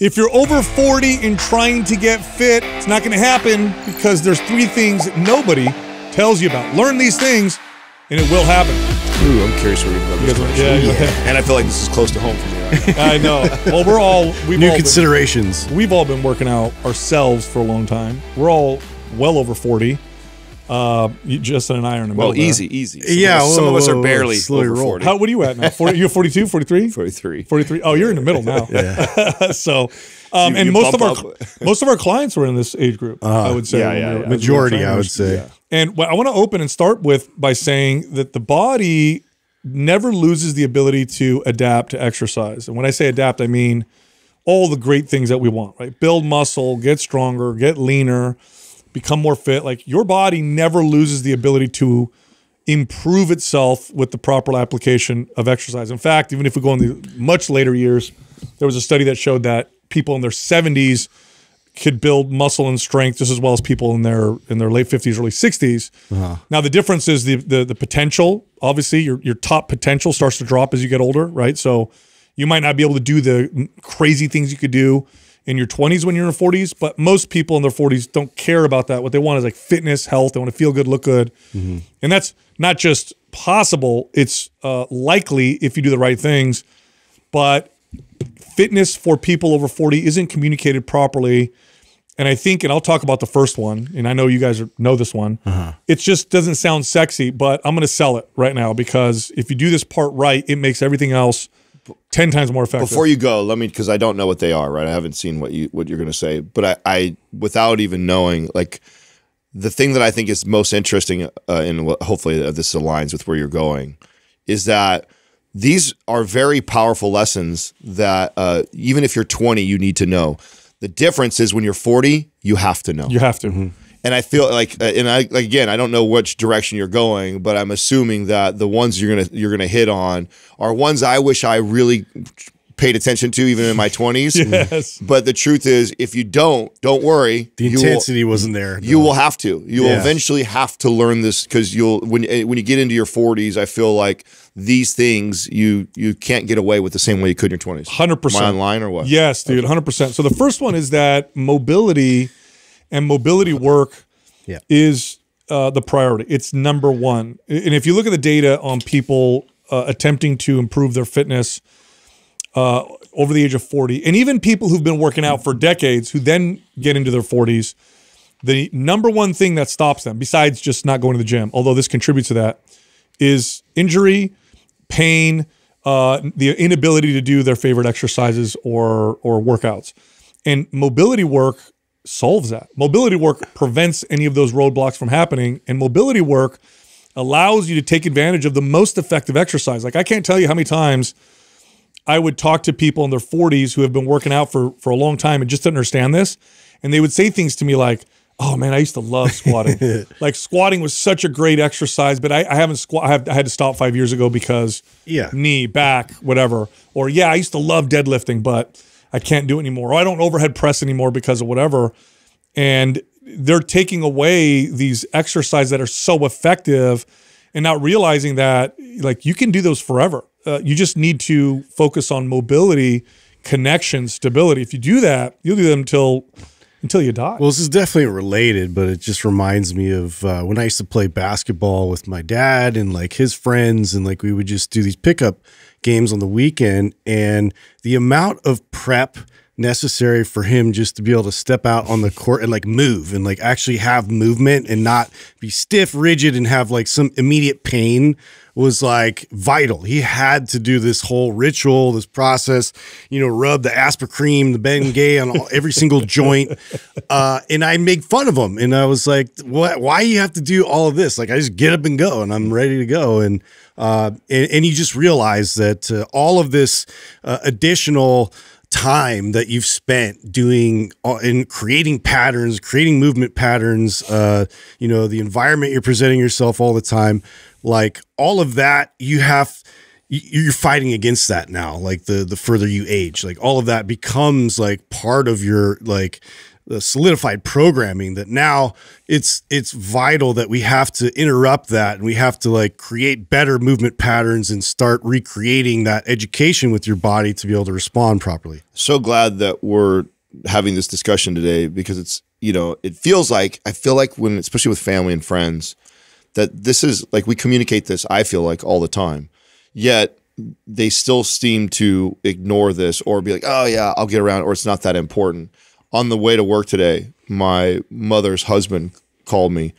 If you're over 40 and trying to get fit, it's not going to happen because there's three things nobody tells you about. Learn these things and it will happen. Ooh, I'm curious where you're going with. Yeah, yeah. And I feel like this is close to home for me. Right now. I know. Well, we're all we've New all been, considerations. we've all been working out ourselves for a long time. We're all well over 40. Uh, you- Justin and I are in the middle. well, there. easy, easy. Some Yeah, of us, some whoa, of us are barely slowly over 40. How, what are you at now? 40, you're 42, 43? 43. 43. Oh, you're in the middle now. Yeah. so, um, You- and you most of our most of our clients were in this age group. I would say yeah, yeah, yeah. as we were Majority, I would say. Yeah. And what I want to open and start with by saying that the body never loses the ability to adapt to exercise. And when I say adapt, I mean all the great things that we want, right? Build muscle, get stronger, get leaner, become more fit. Like your body never loses the ability to improve itself with the proper application of exercise. In fact, even if we go in the much later years, there was a study that showed that people in their 70s could build muscle and strength just as well as people in their in their late 50s, early 60s. Uh-huh. Now the difference is the the, the potential. Obviously, your your top potential starts to drop as you get older, right? So you might not be able to do the crazy things you could do in your 20s when you're in your 40s, but most people in their 40s don't care about that. What they want is like fitness, health. They want to feel good, look good, and that's not just possible. It's uh, likely if you do the right things, but fitness for people over 40 isn't communicated properly. And I think, and I'll talk about the first one, and I know you guys are, know this one. It just doesn't sound sexy, but I'm going to sell it right now because if you do this part right, it makes everything else 10 times more effective. Before you go, let me because I don't know what they are. Right, I haven't seen what you what you're going to say, but I, I without even knowing, like the thing that I think is most interesting, uh, and what- hopefully this aligns with where you're going, is that these are very powerful lessons that uh, even if you're 20, you need to know. The difference is when you're 40, you have to know. you have to. And I feel like, uh, and I like, again, I don't know which direction you're going, but I'm assuming that the ones you're gonna you're gonna hit on are ones I wish I really paid attention to, even in my 20s. Yes. But the truth is, if you don't, don't worry. The you will- intensity wasn't there. you will have to. You will eventually have to learn this because you'll when eh, when you get into your 40s. I feel like these things you you can't get away with the same way you could in your 20s. 100%. Am I online or what? Yes, dude, hundred percent. So the first one is that mobility and mobility work Yeah. is uh, the priority. It's number one. And if you look at the data on people uh, attempting to improve their fitness uh, over the age of forty, and even people who've been working out for decades who then get into their forties, the number one thing that stops them, besides just not going to the gym, although this contributes to that, is injury, pain, uh, the inability to do their favorite exercises or or workouts. And mobility work solves that. Mobility work prevents any of those roadblocks from happening, and mobility work allows you to take advantage of the most effective exercise. Like I can't tell you how many times I would talk to people in their 40s who have been working out for for a long time and just didn't understand this, and they would say things to me like, "Oh man, I used to love squatting. like squatting was such a great exercise, but I, I haven't squat. I, have, I had to stop five years ago because Yeah. knee, back, whatever. Or yeah, I used to love deadlifting, but I can't do it anymore. Or I don't overhead press anymore because of whatever. And they're taking away these exercises that are so effective and not realizing that like you can do those forever. Uh, you just need to focus on mobility, connection, stability. If you do that, you'll do them until until you die. Well, this is definitely related, but it just reminds me of uh, when I used to play basketball with my dad and like his friends, and like we would just do these pickup games on the weekend, and the amount of prep necessary for him just to be able to step out on the court and like move and like actually have movement and not be stiff, rigid, and have like some immediate pain was like vital. He had to do this whole ritual, this process, you know, rub the Aspercream, the Bengay on all, every single joint. Uh, and I make fun of him. And I was like, what, why you have to do all of this? Like, I just get up and go and I'm ready to go. And, uh, and, and you just realize that uh, all of this uh, additional time that you've spent doing uh, in creating patterns, creating movement patterns, uh, you know, the environment you're presenting yourself all the time, like all of that, you have you're fighting against that now. Like the the further you age, like all of that becomes like part of your like the solidified programming that now it's it's vital that we have to interrupt that and we have to like create better movement patterns and start recreating that education with your body to be able to respond properly. So glad that we're having this discussion today because it's you know it feels like I feel like when especially with family and friends that this is like we communicate this I feel like all the time yet they still seem to ignore this or be like oh yeah I'll get around or it's not that important on the way to work today my mother's husband called me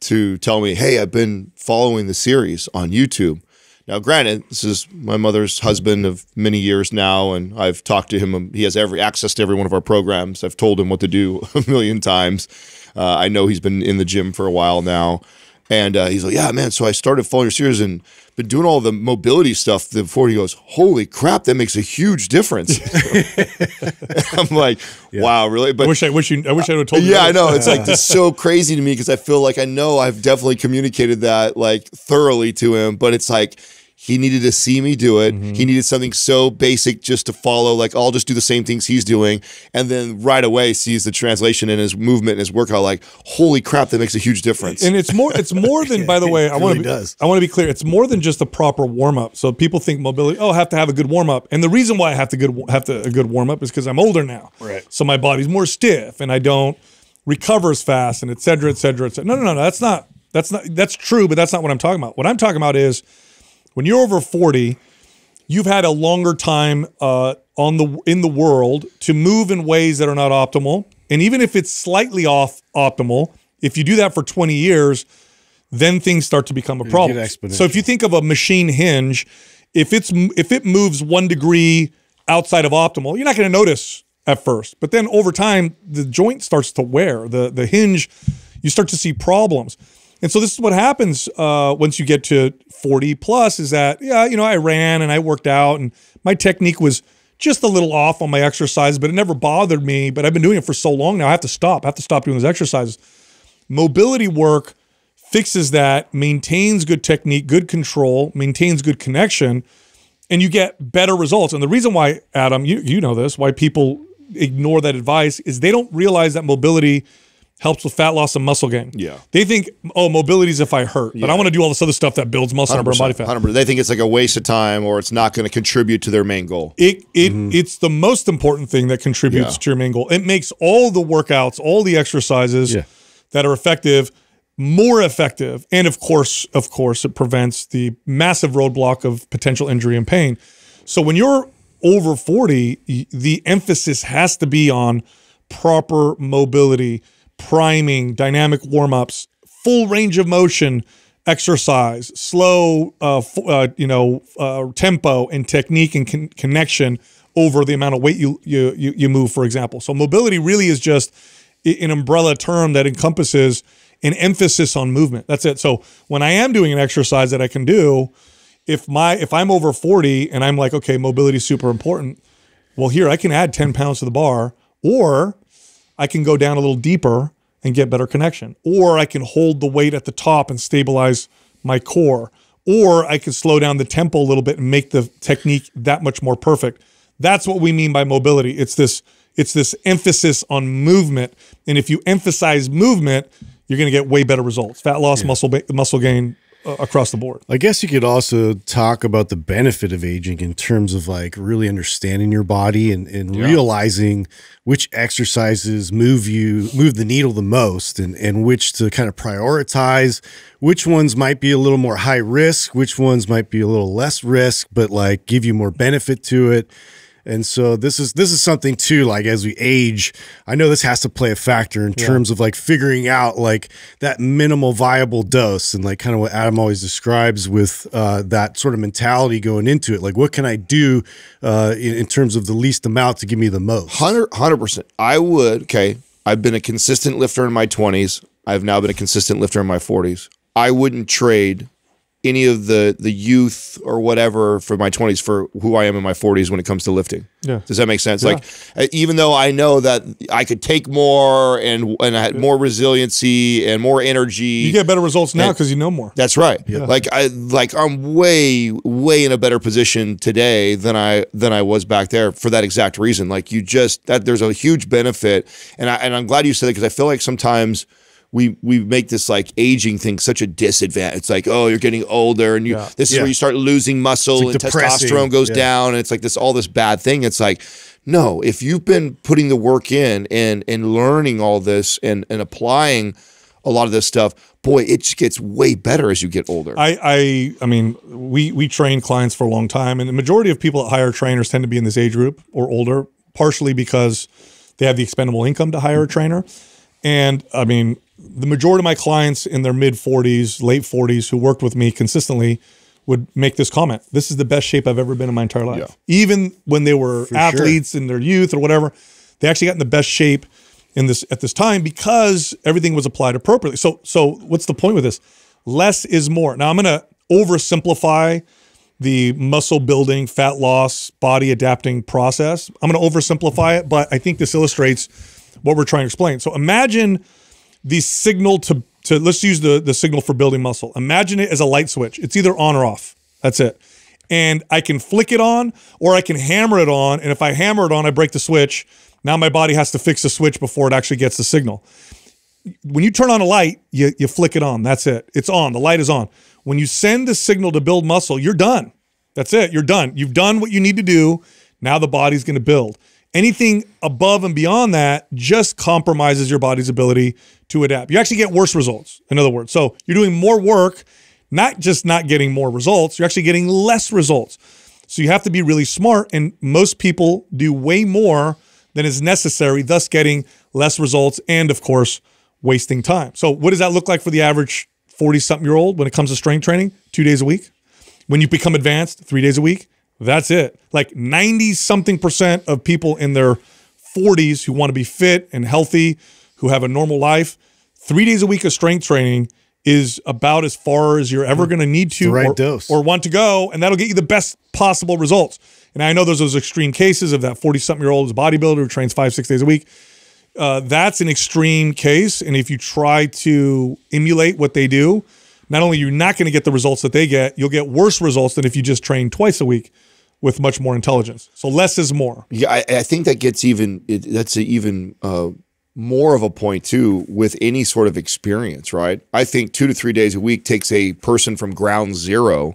to tell me hey I've been following the series on YouTube now, granted, this is my mother's husband of many years now, and I've talked to him. He has every access to every one of our programs. I've told him what to do a million times. Uh, I know he's been in the gym for a while now, and uh, he's like, "Yeah, man." So I started following your series and been doing all the mobility stuff. Before he goes, "Holy crap, that makes a huge difference." I'm like, Yeah. "Wow, really?" But I wish I wish you I wish I would have told you. yeah, I know. It's like this so crazy to me because I feel like I know I've definitely communicated that like thoroughly to him, but it's like he needed to see me do it. Mm-hmm. He needed something so basic just to follow. Like I'll just do the same things he's doing, and then right away sees the translation in his movement and his workout. Like, holy crap, that makes a huge difference. And it's more. It's more than. by the way, I want really to. Be, does. I want to be clear. It's more than just a proper warm up. So people think mobility. Oh, I have to have a good warm up. And the reason why I have to good have to a good warm up is because I'm older now. Right. So my body's more stiff, and I don't recover as fast, and et cetera, et cetera, et cetera. No, no, no, no. That's not. That's not. That's true, but that's not what I'm talking about. What I'm talking about is when you're over 40 you've had a longer time uh, on the in the world to move in ways that are not optimal. And even if it's slightly off optimal if you do that for 20 years then things start to become a problem. so if you think of a machine hinge if it's if it moves one degree outside of optimal you're not going to notice at first. But then over time the joint starts to wear the the hinge you start to see problems and so this is what happens uh, once you get to 40 plus is that, yeah, you know, I ran and I worked out and my technique was just a little off on my exercise, but it never bothered me. But I've been doing it for so long now, I have to stop. I have to stop doing those exercises. Mobility work fixes that, maintains good technique, good control, maintains good connection, and you get better results. And the reason why, Adam, you, you know this, why people ignore that advice is they don't realize that mobility helps with fat loss and muscle gain. Yeah. They think, oh, mobility is if I hurt, but I want to do all this other stuff that builds muscle and burn body fat. 100%. They think it's like a waste of time or it's not going to contribute to their main goal. It it mm-hmm. it's the most important thing that contributes Yeah. to your main goal. It makes all the workouts, all the exercises Yeah. that are effective more effective. And of course, of course, it prevents the massive roadblock of potential injury and pain. So when you're over 40, the emphasis has to be on proper mobility, priming, dynamic warm-ups, full range of motion exercise, slow, uh, uh, you know, uh, tempo and technique and con- connection over the amount of weight you, you you you move, for example. So mobility really is just an umbrella term that encompasses an emphasis on movement. That's it. So when I am doing an exercise that I can do, if my if I'm over 40 and I'm like, okay, mobility is super important, well, here I can add 10 pounds to the bar, or I can go down a little deeper and get better connection, or I can hold the weight at the top and stabilize my core, or I can slow down the tempo a little bit and make the technique that much more perfect. That's what we mean by mobility. It's this it's this emphasis on movement, and if you emphasize movement, you're going to get way better results. Fat loss, muscle ba- muscle gain across the board. I guess you could also talk about the benefit of aging in terms of like really understanding your body and, and realizing which exercises move you move the needle the most and, and which to kind of prioritize, which ones might be a little more high risk, which ones might be a little less risk, but like give you more benefit to it. And so this is this is something too like as we age, I know this has to play a factor in terms of like figuring out like that minimal viable dose and like kind of what Adam always describes with uh, that sort of mentality going into it. Like what can I do uh, in, in terms of the least amount to give me the most? 100 percent. I would. Okay, I've been a consistent lifter in my twenties. I've now been a consistent lifter in my forties. I wouldn't trade any of the the youth or whatever for my 20s for who I am in my 40s when it comes to lifting. Yeah. Does that make sense? Like uh, even though I know that I could take more and and I had more resiliency and more energy. You get better results now because you know more. That's right. Like I like I'm way way in a better position today than I than I was back there for that exact reason. Like you just that there's a huge benefit, and I and I'm glad you said it because I feel like sometimes. We, we make this like aging thing such a disadvantage. It's like, oh, you're getting older, and you Yeah. this is Yeah. where you start losing muscle like and depressing. testosterone goes Yeah. down, and it's like this all this bad thing. It's like, no, if you've been putting the work in and and learning all this and and applying a lot of this stuff, boy, it just gets way better as you get older. I, I, I mean, we we train clients for a long time, and the majority of people that hire trainers tend to be in this age group or older, partially because they have the expendable income to hire a trainer. And I mean, the majority of my clients in their mid 40s, late 40s, who worked with me consistently, would make this comment: "This is the best shape I've ever been in my entire life." Even when they were athletes in their youth or whatever, they actually got in the best shape in this at this time because everything was applied appropriately. So, so what's the point with this? Less is more. Now, I'm going to oversimplify the muscle building, fat loss, body adapting process. I'm going to oversimplify it, but I think this illustrates what we're trying to explain. So imagine the signal to to let's use the the signal for building muscle. Imagine it as a light switch. It's either on or off. That's it. And I can flick it on or I can hammer it on. And if I hammer it on, I break the switch. Now my body has to fix the switch before it actually gets the signal when you turn on a light, you, you flick it on. That's it. It's on. The light is on. When you send the signal to build muscle, you're done. That's it. You're done. You've done what you need to do. Now the body's going to build. Anything above and beyond that just compromises your body's ability to adapt. You actually get worse results, in other words. So you're doing more work, not just not getting more results, you're actually getting less results. So you have to be really smart. And most people do way more than is necessary, thus getting less results and, of course, wasting time. So, what does that look like for the average 40 something year old when it comes to strength training? Two days a week. When you become advanced, three days a week. That's it. Like 90 something percent of people in their 40s who want to be fit and healthy, who have a normal life, three days a week of strength training is about as far as you're ever going to need to right or, dose. or want to go, and that'll get you the best possible results. And I know there's those extreme cases of that 40 something year old is a bodybuilder who trains five, six days a week. Uh, that's an extreme case. And if you try to emulate what they do, not only you're not going to get the results that they get, you'll get worse results than if you just train twice a week with much more intelligence. So less is more. Yeah, I, I think that gets even. It, that's even uh, more of a point too with any sort of experience, right? I think two to three days a week takes a person from ground zero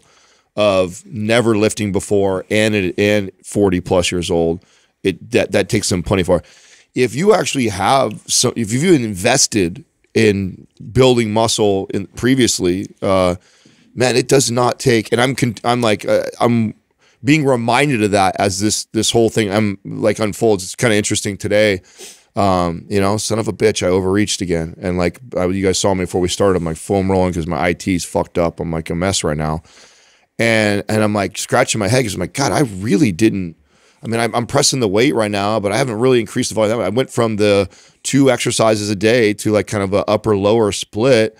of never lifting before and it, and forty plus years old. It that that takes them plenty far. If you actually have so, if you've invested in building muscle in previously, uh, man, it does not take. And I'm I'm like uh, I'm being reminded of that as this this whole thing I'm like unfolds. It's kind of interesting today. Um, you know, son of a bitch, I overreached again, and like I, you guys saw me before we started. I'm like foam rolling because my IT's fucked up. I'm like a mess right now, and and I'm like scratching my head because I'm like, God, I really didn't. I mean, I'm, I'm pressing the weight right now, but I haven't really increased the volume. I went from the two exercises a day to like kind of a upper lower split.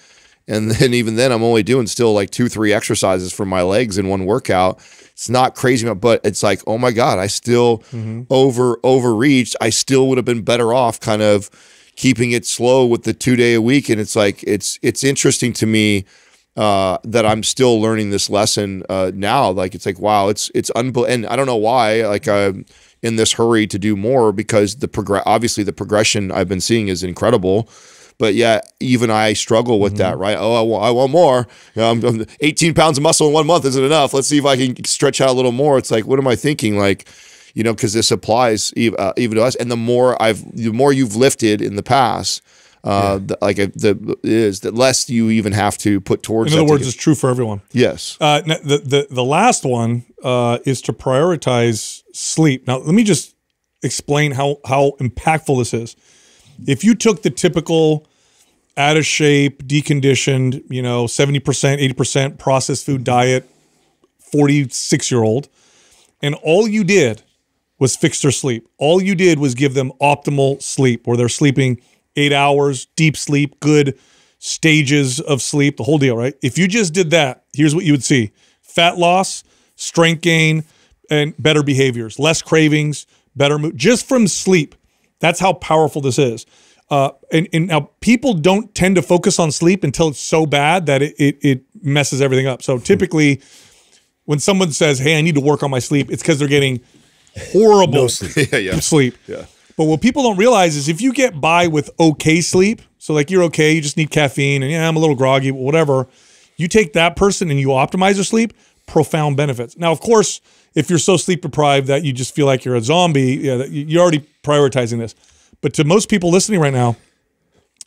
And then even then, I'm only doing still like two, three exercises for my legs in one workout. It's not crazy, but it's like, oh my God, I still over overreached. I still would have been better off kind of keeping it slow with the two day a week. And it's like, it's it's interesting to me uh, that I'm still learning this lesson uh, now. Like it's like wow, it's it's unbel- and I don't know why. Like I'm in this hurry to do more because the progress. Obviously, the progression I've been seeing is incredible. But yeah, even I struggle with that, right? Oh, I want, I want more. You know, I'm, I'm 18 pounds of muscle in one month isn't enough. Let's see if I can stretch out a little more. It's like, what am I thinking? Like, you know, because this applies uh, even to us. And the more I've, the more you've lifted in the past, uh, the, like uh, the is the less you even have to put towards. In other words, it's true for everyone. yes, Uh, the, the the last one uh, is to prioritize sleep. Now, let me just explain how how impactful this is. If you took the typical out of shape, deconditioned, you know, seventy percent, eighty percent processed food diet, forty six year old, and all you did was fix their sleep. All you did was give them optimal sleep, where they're sleeping eight hours, deep sleep, good stages of sleep, the whole deal, right? If you just did that, here's what you would see fat loss, strength gain, and better behaviors, less cravings, better mood, just from sleep. That's how powerful this is. Uh, and, and now people don't tend to focus on sleep until it's so bad that it, it, it messes everything up. So typically, when someone says, "Hey, I need to work on my sleep," it's because they're getting horrible sleep. Yeah, yeah. sleep. Yeah. But what people don't realize is if you get by with okay sleep, so like you're okay, you just need caffeine, and yeah, I'm a little groggy, whatever. You take that person and you optimize their sleep, profound benefits. Now, of course, if you're so sleep deprived that you just feel like you're a zombie, yeah, you're already prioritizing this. But to most people listening right now,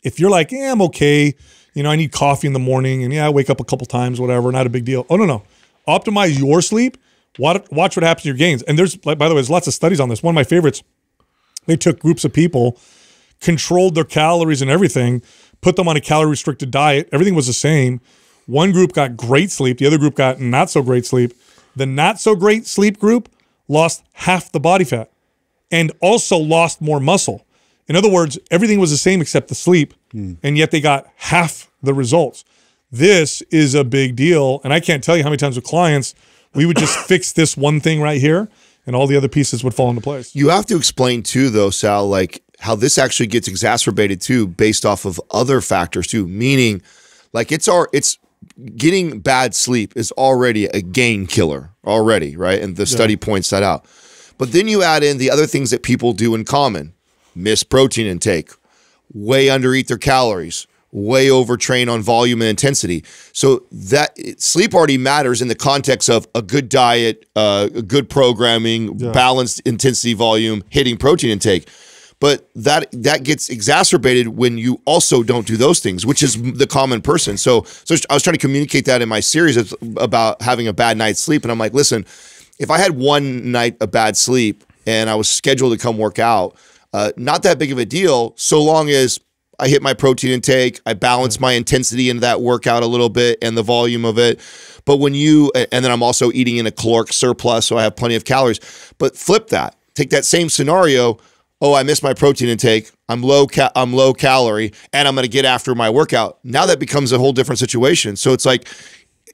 if you're like, yeah, I'm okay, you know, I need coffee in the morning, and yeah, I wake up a couple times, whatever, not a big deal. Oh no, no, optimize your sleep. Watch what happens to your gains. And there's, by the way, there's lots of studies on this. One of my favorites they took groups of people, controlled their calories and everything, put them on a calorie restricted diet. Everything was the same. One group got great sleep, the other group got not so great sleep. The not so great sleep group lost half the body fat and also lost more muscle. In other words, everything was the same except the sleep, hmm. and yet they got half the results. This is a big deal. And I can't tell you how many times with clients, we would just fix this one thing right here, and all the other pieces would fall into place. You have to explain too, though, Sal, like how this actually gets exacerbated too, based off of other factors too. Meaning, like it's our it's getting bad sleep is already a gain killer already, right? And the study points that out. But then you add in the other things that people do in common: miss protein intake, way undereat their calories, way overtrain on volume and intensity. So that sleep already matters in the context of a good diet, uh, good programming, balanced intensity volume, hitting protein intake. But that that gets exacerbated when you also don't do those things, which is the common person. So so I was trying to communicate that in my series about having a bad night's sleep, and I'm like, listen, if I had one night of bad sleep and I was scheduled to come work out, uh, not that big of a deal, so long as I hit my protein intake, I balance my intensity into that workout a little bit and the volume of it. But when you, and then I'm also eating in a caloric surplus, so I have plenty of calories. But flip that, take that same scenario. Oh, I missed my protein intake. I'm low, ca- I'm low calorie, and I'm going to get after my workout. Now that becomes a whole different situation. So it's like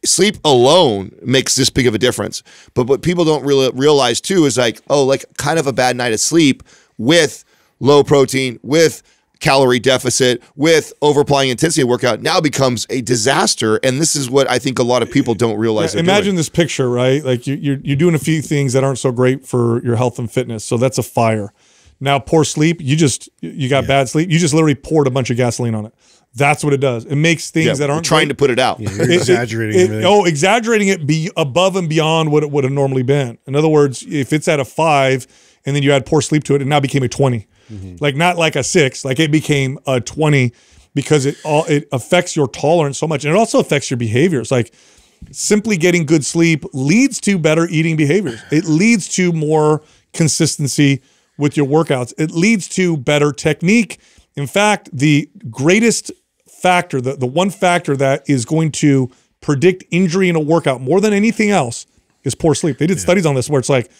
sleep alone makes this big of a difference. But what people don't really realize too is like, oh, like kind of a bad night of sleep with low protein, with calorie deficit, with overapplying intensity workout now becomes a disaster. And this is what I think a lot of people don't realize. they're Imagine doing. this picture, right? Like you, you're you're doing a few things that aren't so great for your health and fitness. So that's a fire. Now, poor sleep. You just you got bad sleep. You just literally poured a bunch of gasoline on it. That's what it does. It makes things Yeah, that we're aren't trying great- to put it out. You're it- it- exaggerating it- everything. oh, exaggerating it be above and beyond what it would have normally been. In other words, if it's at a five and then you add poor sleep to it, it now became a 20. Like not like a six, like it became a 20 because it all it affects your tolerance so much. And it also affects your behaviors. Like simply getting good sleep leads to better eating behaviors. It leads to more consistency with your workouts. It leads to better technique. In fact, the greatest factor, the, the one factor that is going to predict injury in a workout more than anything else is poor sleep. They did studies on this where it's like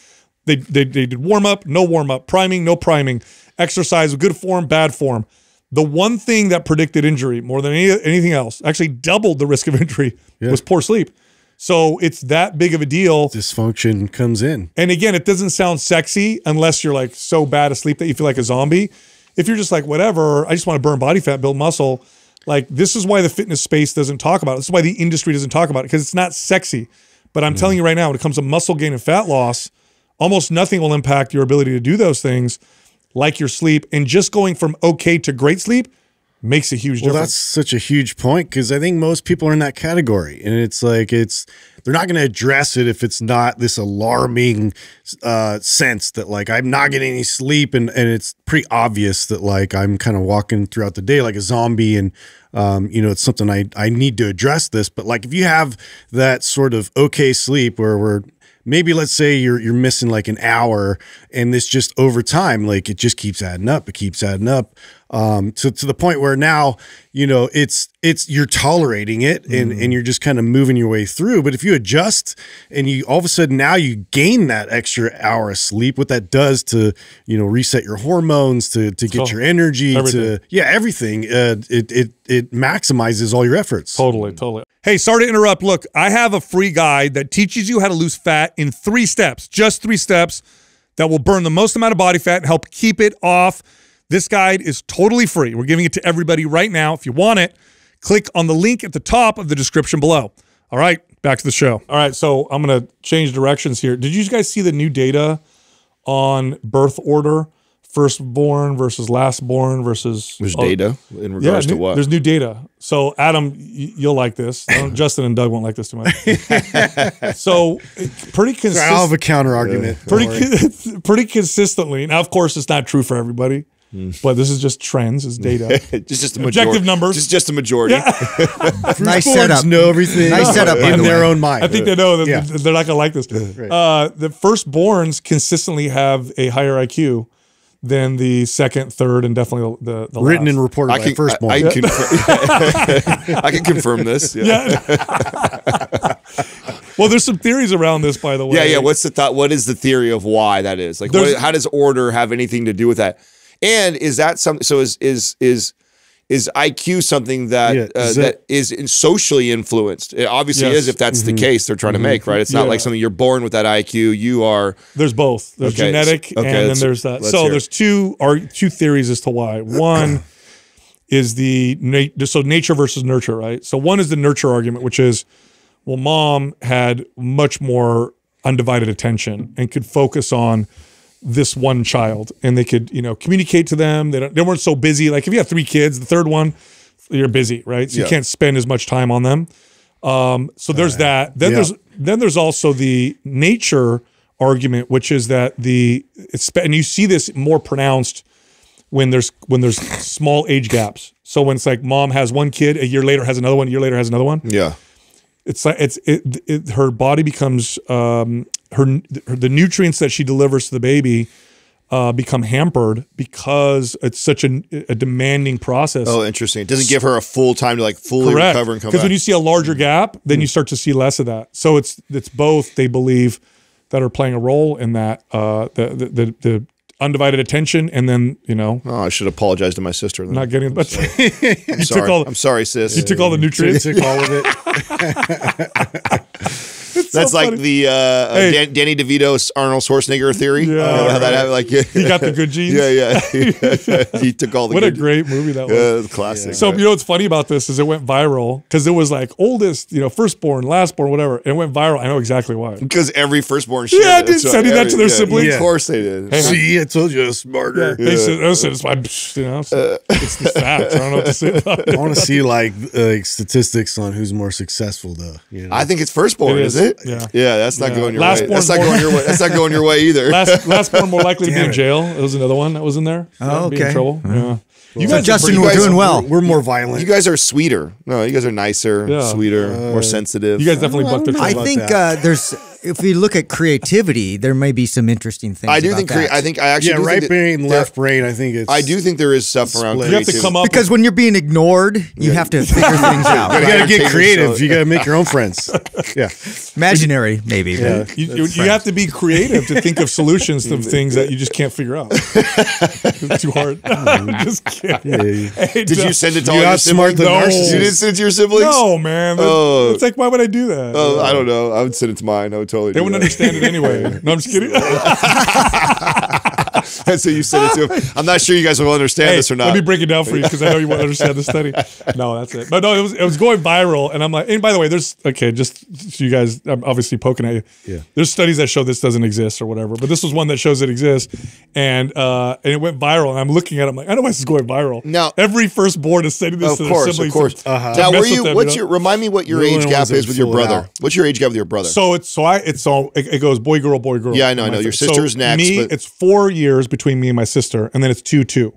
they, they, they did warm up, no warm up, priming, no priming, exercise, good form, bad form. The one thing that predicted injury more than any, anything else, actually doubled the risk of injury, was poor sleep. So it's that big of a deal. Dysfunction comes in. And again, it doesn't sound sexy unless you're like so bad asleep that you feel like a zombie. If you're just like, whatever, I just want to burn body fat, build muscle. Like, this is why the fitness space doesn't talk about it. This is why the industry doesn't talk about it because it's not sexy. But I'm telling you right now, when it comes to muscle gain and fat loss, almost nothing will impact your ability to do those things like your sleep. And just going from okay to great sleep makes a huge Well, difference. that's such a huge point because I think most people are in that category, and it's like it's they're not going to address it if it's not this alarming uh, sense that like I'm not getting any sleep, and and it's pretty obvious that like I'm kind of walking throughout the day like a zombie, and um, you know it's something I I need to address this. But like if you have that sort of okay sleep where we're maybe let's say you're you're missing like an hour and this just over time like it just keeps adding up it keeps adding up um, to to the point where now you know it's it's you're tolerating it and Mm-hmm. and you're just kind of moving your way through. But if you adjust and you all of a sudden now you gain that extra hour of sleep, what that does to you know reset your hormones to to get Oh, your energy everything. to yeah everything. Uh, it it it maximizes all your efforts. Totally, totally. Hey, sorry to interrupt. Look, I have a free guide that teaches you how to lose fat in three steps, just three steps that will burn the most amount of body fat and help keep it off. This guide is totally free. We're giving it to everybody right now. If you want it, click on the link at the top of the description below. All right, back to the show. All right, so I'm going to change directions here. Did you guys see the new data on birth order? Firstborn versus lastborn versus There's oh, data in regards new- to what? There's new data. So Adam, you'll like this. Justin and Doug won't like this too much. so pretty I'll have a counter argument. Pretty, pretty consistently. Now, of course, it's not true for everybody, Hmm. but this is just trends, is data. just just a Objective majority, numbers. Just just a majority. nice Firstborns setup. know everything. Nice setup, by in the their way. own mind. I think they know that Yeah. they're not going to like this. Uh, the firstborns consistently have a higher IQ than the second, third, and definitely the, the written last. and reported I by can firstborn. I, I, confirm, I can confirm this. Yeah. Yeah. well, there's some theories around this, by the way. Yeah, yeah. What's the thought? What is the theory of why that is? Like, what, how does order have anything to do with that? And is that something? So is is is is IQ something that Yeah, uh, is that is in socially influenced? It obviously Yes. is if that's the case they're trying to make, right? It's not like something you're born with that IQ. You are There's both. There's Okay, genetic, okay, and then there's that. So there's two are two theories as to why. One is the na- so nature versus nurture, right? So one is the nurture argument, which is, well, mom had much more undivided attention and could focus on this one child, and they could you know communicate to them. They don't, they weren't so busy. Like if you have three kids, the third one, you're busy, right? So you can't spend as much time on them. Um, so there's that. Then yeah. there's then there's also the nature argument, which is that the it's and you see this more pronounced when there's when there's small age gaps. So when it's like mom has one kid, a year later has another one, a year later has another one. yeah. It's like it's it, it her body becomes um her, her the nutrients that she delivers to the baby uh become hampered because it's such a, a demanding process. Oh, interesting. It doesn't give her a full time to like fully Correct. recover and come Because when you see a larger gap, then you start to see less of that. So it's it's both they believe that are playing a role in that uh, the the the undivided attention and then you know oh, I should apologize to my sister. Then. not getting but I'm you sorry. took all I'm sorry, sis. you took all the nutrients. You Took all of it. That's so like funny. the uh, uh, Hey. Dan- Danny DeVito Arnold Schwarzenegger theory. Yeah, You know how that happened? Like, yeah. He got the good genes. Yeah, yeah. he took all the What a great movie that was. uh, classic. So right? you know what's funny about this is it went viral because it was like oldest, you know, firstborn, lastborn, whatever. It went viral. I know exactly why. because every firstborn shared Yeah, it. dude, That's what sending that to their yeah, siblings. Of course they did. Hey, See, I told you, I was smarter. They said, listen, it's my, you know, so it's the facts. I don't know what to say about it. I want to see like like statistics on who's more successful, though. You know? I think it's firstborn, It is, is, it? Yeah. Yeah, that's not Yeah. going your Lastborn's way. That's not going your way. That's not going your way either. Last lastborn more likely to be Damn in jail. It was another one that was in there. Oh, Be in okay. trouble. Yeah. You So guys, are Justin, we're doing well. we're more violent. you guys are sweeter. No, you guys are nicer, Yeah. sweeter, more sensitive. you guys definitely bucked their know. I think uh, there's if we look at creativity, there may be some interesting things. I do about think. Crea- that. I think I actually yeah, do right think brain, there- left brain. I think it's. I do think there is stuff around. Split. You have to come up. because when you're being ignored, you have to figure things out. You Right. gotta get creative. show. You gotta make your own friends. Yeah, Imaginary, maybe. yeah. You, you, you have to be creative to think of solutions to things that you just can't figure out. too hard. just kidding. Yeah, yeah. Hey, Did you send it to You all your outsmart siblings? the No. You didn't send it to your siblings? No, man. That- Oh. It's like, why would I do that? Oh, I don't know. I would send it to mine. I would totally. They wouldn't that. understand it anyway. No, I'm just kidding. so you send it to them. I'm not sure you guys will understand Hey, this or not. Let me break it down for you because I know you won't understand the study. No, that's it. But no, it was it was going viral, and I'm like, and by the way, there's okay, just so you guys, I'm obviously poking at you. Yeah. There's studies that show this doesn't exist or whatever, but this was one that shows it exists, and uh, and it went viral, and I'm looking at, it, I'm like, I know why this is going viral. Now- every firstborn is sending this of to course, their of siblings. course. Uh-huh. Now, were you? them, what's know? your? Remind me what your age gap is with your brother. out. What's your age gap with your brother? So it's so I it's all it, it goes boy girl boy girl. Yeah, I know, I know. Your sister's next, Me, but- it's four years between me and my sister, and then it's two two.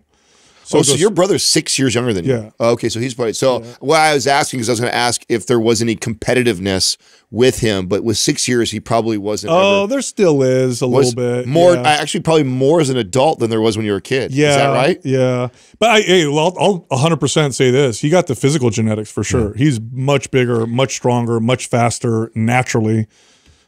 oh, it so your brother's six years younger than you. Yeah. Oh, okay, so he's probably so. What I was asking is, I was going to ask if there was any competitiveness with him, but with six years, he probably wasn't. Oh, ever, there still is a little bit more. yeah. I Actually, probably more as an adult than there was when you were a kid. Yeah, is that right? Yeah, but I, hey, well, I'll, I'll 100% say this: he got the physical genetics for sure. He's much bigger, much stronger, much faster naturally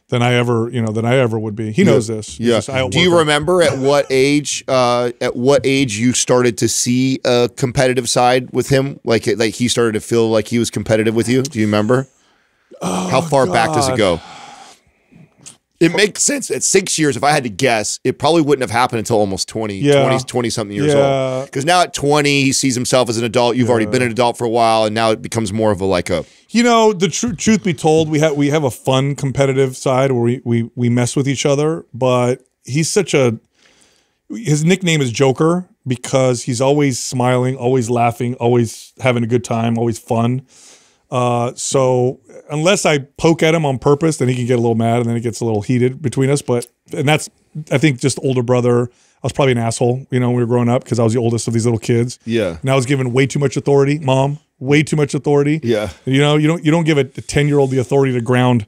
than I ever, you know, than I ever would be. He knows this. He's Yeah. Do you remember at what age? Uh, at what age you started to see a competitive side with him? Like, like he started to feel like he was competitive with you. Do you remember? How far back does it go? It makes sense. At six years, if I had to guess, it probably wouldn't have happened until almost 20, Yeah. 20, 20 something years Yeah. old. Because now at 20, he sees himself as an adult. You've already been an adult for a while, and now it becomes more of a like a You know, the tr- truth be told, we have we have a fun competitive side where we we we mess with each other. But he's such a his nickname is Joker because he's always smiling, always laughing, always having a good time, always fun. Uh, so unless I poke at him on purpose, then he can get a little mad and then it gets a little heated between us. But and that's I think just older brother. I was probably an asshole, you know, when we were growing up because I was the oldest of these little kids. Yeah. And I was given way too much authority, mom, way too much authority. Yeah. You know, you don't you don't give a ten year old the authority to ground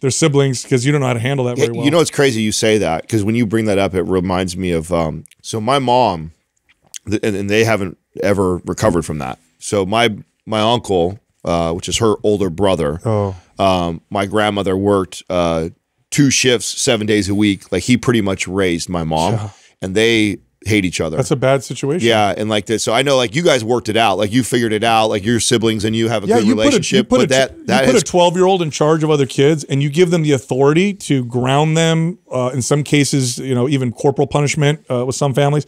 their siblings because you don't know how to handle that very well. You know, it's crazy you say that because when you bring that up, it reminds me of. Um, so my mom, and, and they haven't ever recovered from that. So my my uncle, uh, which is her older brother, oh, um, my grandmother worked uh, two shifts, seven days a week. Like he pretty much raised my mom, and they hate each other. that's a bad situation. yeah, and like this, so I know like you guys worked it out, like you figured it out, like your siblings and you have a Yeah, good you put a, you relationship. put, but a, that that you put has a 12 year old in charge of other kids and you give them the authority to ground them, uh, in some cases, you know, even corporal punishment uh, with some families.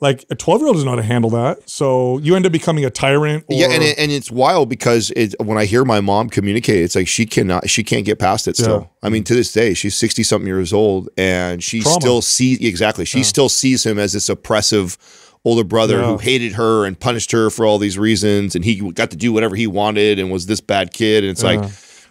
Like a 12 year old doesn't know how to handle that. So you end up becoming a tyrant. Or, Yeah, and it, and it's wild because it when I hear my mom communicate, it's like she cannot, she can't get past it. Still, Yeah. I mean, to this day, she's sixty something years old, and she Trauma. still sees exactly. She still sees him as this oppressive older brother who hated her and punished her for all these reasons, and he got to do whatever he wanted and was this bad kid. And it's like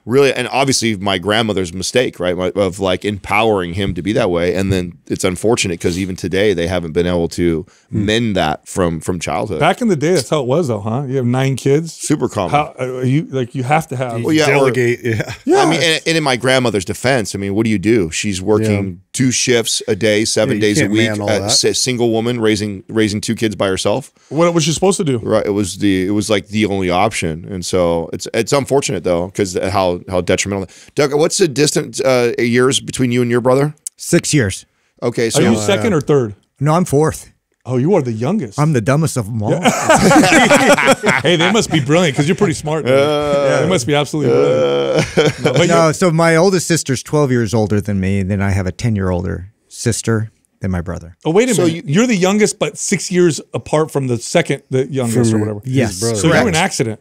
really, and obviously my grandmother's mistake, right, of like empowering him to be that way, and then it's unfortunate because even today they haven't been able to Hmm. mend that from from childhood. back in the day, that's how it was, though, huh? You have nine kids. Super common. How uh, you like you have to have. Well, yeah, or- Delegate. yeah. yeah, I mean, and, and in my grandmother's defense, I mean, what do you do? She's working two shifts a day, seven Yeah, days a week, a single woman raising raising two kids by herself. what was she supposed to do? Right? It was the it was like the only option, and so it's it's unfortunate though because how how detrimental. Doug, what's the distance uh, years between you and your brother? Six years. Okay, so Are so you second or third? No, I'm fourth. Oh, you are the youngest. I'm the dumbest of them all. hey, they must be brilliant because you're pretty smart. dude. yeah, they must be absolutely uh, brilliant. No, No, so my oldest sister's 12 years older than me. And then I have a 10 year older sister than my brother. oh, wait a So minute. You, are the youngest, but six years apart from the second, the youngest or whatever. Yes. So you're an accident.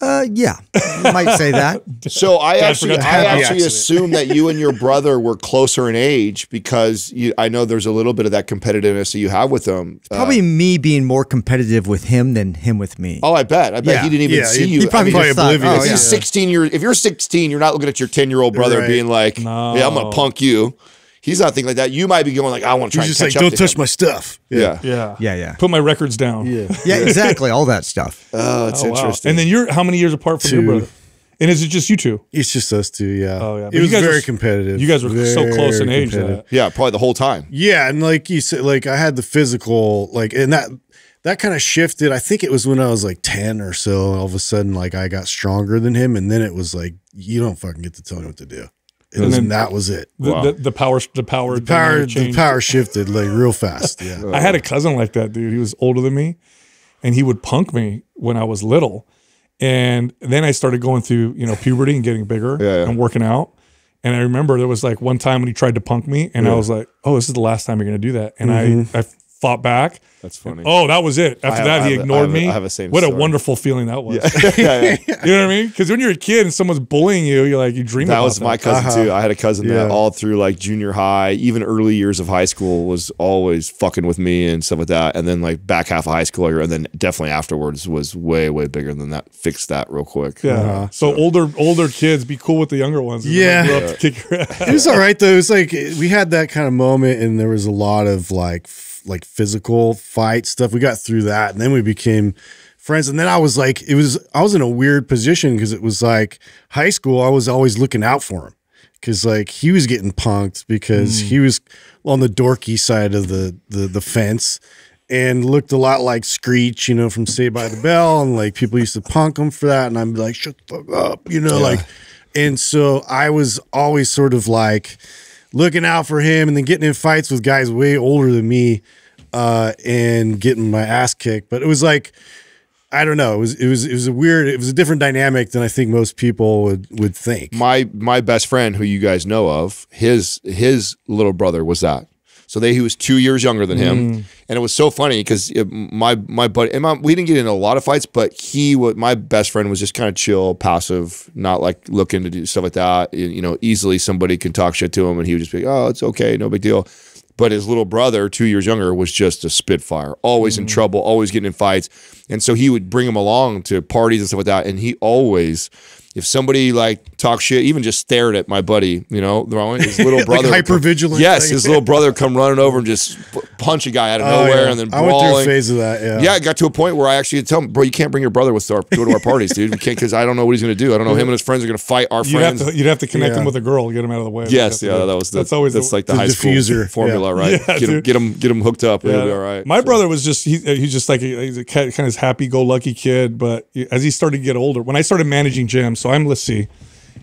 Uh, yeah, you might say that. So I actually, I actually accident. assume that you and your brother were closer in age because you, I know there's a little bit of that competitiveness that you have with them. Uh, Probably me being more competitive with him than him with me. oh, I bet. I bet Yeah. he didn't even Yeah, see he- you. he probably I mean, just thought, oblivious. oh, yeah. he's 16 years, if you're 16, you're not looking at your 10 year old brother Right. being like, No. "Yeah, I'm gonna punk you." He's not thinking like that. You might be going like, "I want to try He's and just catch like, don't to touch him." my stuff. Yeah. Yeah. Yeah, yeah. Put my records down. Yeah. Yeah, exactly. All that stuff. Oh, it's Oh, wow. interesting. And then you're how many years apart from your brother? And is it just you two? It's just us two. Yeah. Oh, yeah. But It you was guys very were- competitive. You guys were so close in age. Uh, yeah, probably the whole time. Yeah, and like you said, like I had the physical, like, and that that kind of shifted. I think it was when I was like ten or so. All of a sudden, like I got stronger than him, and then it was like you don't fucking get to tell me what to do. It And was, then- that was it. the, Wow. the, the power, the power, The power, the power shifted like real fast. Yeah. I had a cousin like that, dude. He was older than me, and he would punk me when I was little. And then I started going through, you know, puberty and getting bigger Yeah, yeah. and working out. And I remember there was like one time when he tried to punk me, and I was like, "Oh, this is the last time you're going to do that." And I, mm-hmm. I fought back. That's funny. Oh, that was it. After have- that, he have a- ignored I have a- me. I have a same what a wonderful feeling that was. yeah, yeah. You know what I mean? Because when you're a kid and someone's bullying you, you're like, you dream That about was my cousin uh-huh. too. I had a cousin that all through like junior high, even early years of high school, was always fucking with me and stuff like that. And then like back half of high school, and then definitely afterwards was way way bigger than that. Fixed that real quick. Yeah. Uh-huh. so, older older kids be cool with the younger ones. Yeah. they grow up to kick your ass. it was all right though. It was like we had that kind of moment, and there was a lot of like f- like physical fight stuff. We got through that, and then we became friends. And then I was like, it was I was in a weird position because it was like high school. I was always looking out for him because like he was getting punked because he hmm. was on the dorky side of the the the fence and looked a lot like Screech, you know, from Saved by the Bell, and like people used to punk him for that, and I'm like, shut the fuck up, you know, like, and so I was always sort of like looking out for him, and then getting in fights with guys way older than me, uh, and getting my ass kicked, but it was like. I don't know. It was it was it was a weird. It was a different dynamic than I think most people would would think. my my best friend who you guys know of his his little brother was that so they he was two years younger than him. Mm. And it was so funny because my my buddy and my, we didn't get into a lot of fights but he was my best friend was just kind of chill passive not like looking to do stuff like that. You you know easily somebody can talk shit to him and he would just be like oh it's okay no big deal. But his little brother, two years younger, was just a spitfire, always in mm. trouble, always getting in fights. And so he would bring him along to parties and stuff like that. And he always, if somebody like talked shit, even just stared at my buddy, you know, throwing his little brother, would come- hypervigilant Yes, his little brother come running over and just punch a guy out of Oh, nowhere, yeah. and then I went through a phase of that. Yeah. Yeah, it got to a point where I actually had tell him, bro, you can't bring your brother with our go to our parties, dude. We can't because I don't know what he's gonna do. I don't know him and his friends are gonna fight our You'd have friends. to you'd have to connect Yeah. him with a girl, get him out of the way. yes, You'd yeah, to that was the, that's always that's the, like the, the high diffuser. school formula, right? Yeah, get him, get him, get him hooked up. It'll be all right. My brother was just he, he's just like a, he's a kind of happy-go-lucky kid, but as he started to get older, when I started managing gyms, so I'm let's see,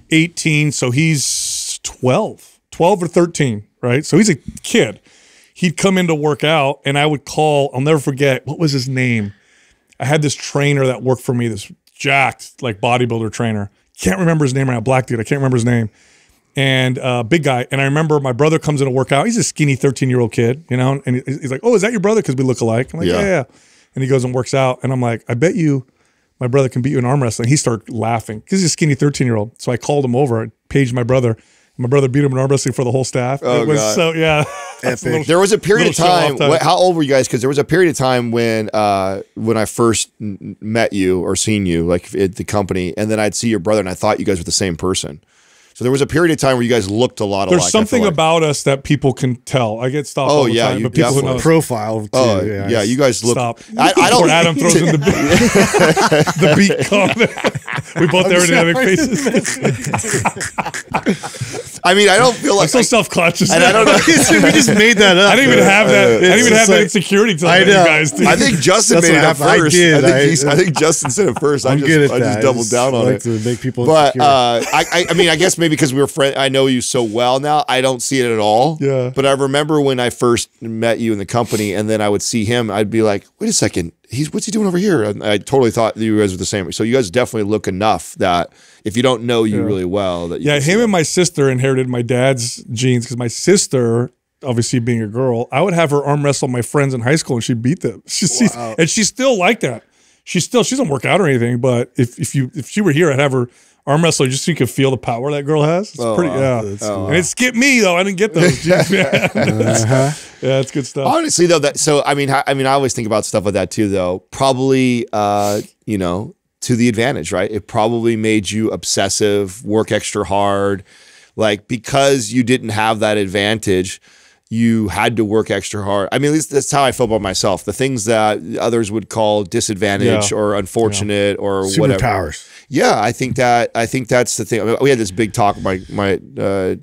18, so he's 12, 12 or 13, right? So he's a kid. He'd come in to work out, and I would call. I'll never forget what was his name. I had this trainer that worked for me, this jacked like bodybuilder trainer. Can't remember his name right now, black dude. I can't remember his name. And uh, big guy. And I remember my brother comes in to work out. He's a skinny 13 year old kid, you know. And he's like, "Oh, is that your brother?" Because we look alike. I'm like, Yeah. "Yeah, yeah." And he goes and works out. And I'm like, "I bet you my brother can beat you in arm wrestling." He started laughing because he's a skinny 13 year old. So I called him over, I paged my brother. My brother beat him in arm wrestling for the whole staff. Oh, it was God. so yeah. A little- There was a period of time. time. What, how old were you guys? Because there was a period of time when uh, when I first met you or seen you, like at the company, and then I'd see your brother, and I thought you guys were the same person. So there was a period of time where you guys looked a lot alike. I There's feel something like. about us that people can tell. I get stopped Oh, all the yeah, time, you but people who definitely- know Profile. Too. Oh yeah. yeah, you guys look. Stop. I, I don't. Adam throws in the beat, the beat comment. We both aerodynamic faces. I mean, I don't feel like I'm like. so I, self conscious. and I don't know. we just made that up. I didn't even have that. I didn't even have just that like- insecurity till I you know. guys did. I think Justin That's made what it up happened. I first. did. think I- he's, I think Justin said it first. I I'm just, good at I that. just I doubled just down on like it. to make people But uh, I, I, I mean, I guess maybe because we were friends, I know you so well now. I don't see it at all. Yeah. But I remember when I first met you in the company, and then I would see him. I'd be like, "Wait a second, he's what's he doing over here?" And I totally thought you guys were the same. So you guys definitely look enough that if you don't know you really well, that you yeah, him and my sister inherited my dad's genes because my sister, obviously being a girl, I would have her arm wrestle my friends in high school and she'd beat them. She, she's, and she's still like that. She's still she doesn't work out or anything, but if if you if she were here, I'd have her arm wrestle just so you can feel the power that girl has. It's Oh, pretty wow. yeah. and it skipped me though. I didn't get those. genes, man. Uh-huh. yeah, it's good stuff. Honestly, though, that so I mean, I, I mean, I always think about stuff like that too. Though, probably, uh, you know, to the advantage, right? It probably made you obsessive, work extra hard, like because you didn't have that advantage. You had to work extra hard. I mean, at least that's how I feel about myself. The things that others would call disadvantage Yeah. or unfortunate or whatever. superpowers. Yeah, I think that I think that's the thing. I mean, we had this big talk. My my uh,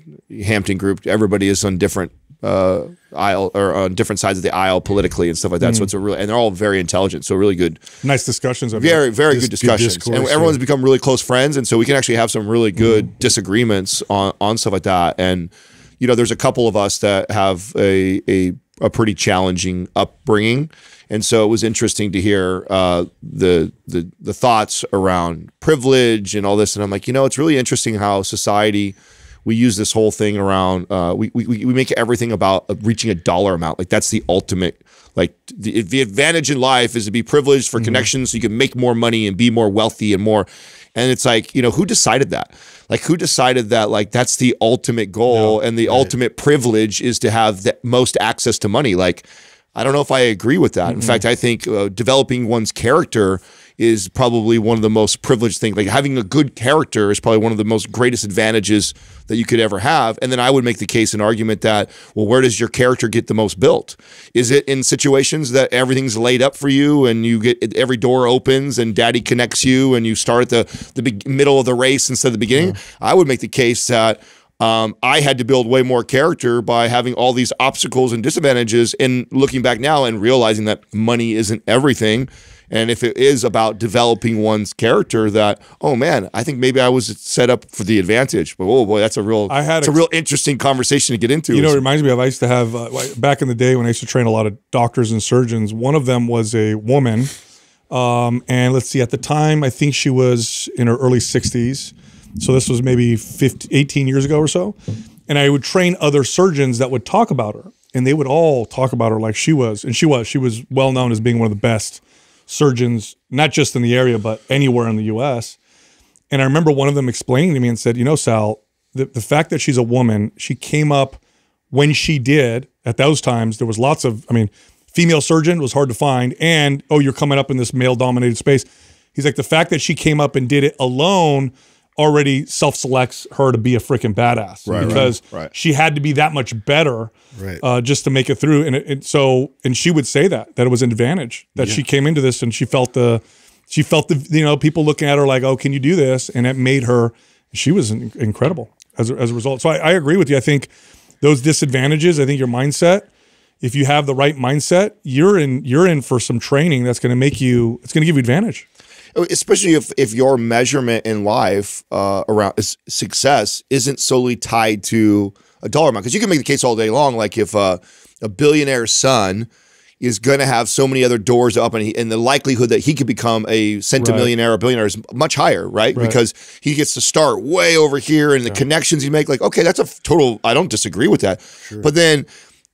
Hampton group. Everybody is on different uh, aisle or on different sides of the aisle politically and stuff like that. So it's a really and they're all very intelligent. So really good, nice discussions. Of very very good good discussions. discourse, and everyone's become really close friends, and so we can actually have some really good disagreements on on stuff like that. And you know, there's a couple of us that have a a, a pretty challenging upbringing. And so it was interesting to hear uh, the the the thoughts around privilege and all this. And I'm like, you know, it's really interesting how society we use this whole thing around uh, we, we we make everything about reaching a dollar amount. Like that's the ultimate. Like the, the advantage in life is to be privileged for connections, so you can make more money and be more wealthy and more. And it's like, you know, who decided that? Like, who decided that? Like, that's the ultimate goal, and the ultimate privilege is to have the most access to money. Like, I don't know if I agree with that. In fact, I think uh, developing one's character is probably one of the most privileged things. Like having a good character is probably one of the most greatest advantages that you could ever have. And then I would make the case and argument that, well, where does your character get the most built? Is it in situations that everything's laid up for you and you get every door opens and daddy connects you and you start at the, the middle of the race instead of the beginning? I would make the case that um, I had to build way more character by having all these obstacles and disadvantages. And looking back now and realizing that money isn't everything. And if it is about developing one's character, that oh man, I think maybe I was set up for the advantage. But oh boy, that's a real, I had it's a a- real interesting conversation to get into. You know, it reminds me of I used to have uh, back in the day when I used to train a lot of doctors and surgeons. One of them was a woman, um, and let's see, at the time I think she was in her early 60s. So this was maybe 50, 18 years ago or so. And I would train other surgeons that would talk about her, and they would all talk about her like she was, and she was. She was well known as being one of the best surgeons, not just in the area but anywhere in the U.S. And I remember one of them explaining to me and said, you know, Sal, the, the fact that she's a woman, she came up when she did at those times, there was lots of, I mean, female surgeon was hard to find. And, oh, you're coming up in this male dominated space. He's like, the fact that she came up and did it alone already self selects her to be a freaking badass Right, right, because right. she had to be that much better Right. uh, just to make it through. And, it, and so, and she would say that, that it was an advantage that she came into this and she felt the, she felt the, you know, people looking at her like, oh, can you do this? And it made her, she was in- incredible as a, as a result. So I, I agree with you. I think those disadvantages, I think your mindset, if you have the right mindset, you're in, you're in for some training that's going to make you, it's going to give you advantage. Especially if if your measurement in life uh, around is success isn't solely tied to a dollar amount. Because you can make the case all day long like if uh, a billionaire's son is going to have so many other doors up and, he, and the likelihood that he could become a centimillionaire or billionaire is much higher right, because he gets to start way over here and the connections he make like okay that's a total i don't disagree with that. But then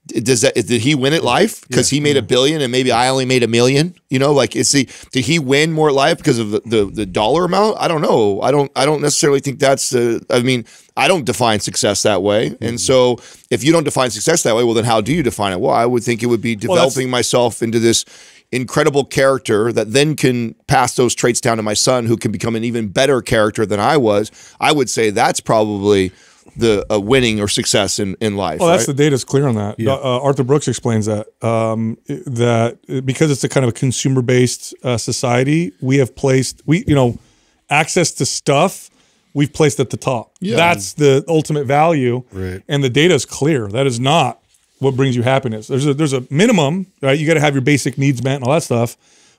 does that did he win at life because he made a billion and maybe I only made a million? You know, like is he did he win more at life because of the, the the dollar amount? I don't know. I don't I don't necessarily think that's the. I mean, I don't define success that way. And mm-hmm. so if you don't define success that way, well then how do you define it? Well, I would think it would be developing myself into this incredible character that then can pass those traits down to my son who can become an even better character than I was. I would say that's probably the uh, winning or success in in life. Well, that's right? the data's clear on that. Uh, Arthur Brooks explains that um, that uh, because it's a kind of a consumer based uh, society, we have placed we you know access to stuff we've placed at the top. That's the ultimate value, Right. and the data is clear. That is not what brings you happiness. There's a there's a minimum, right? You got to have your basic needs met and all that stuff.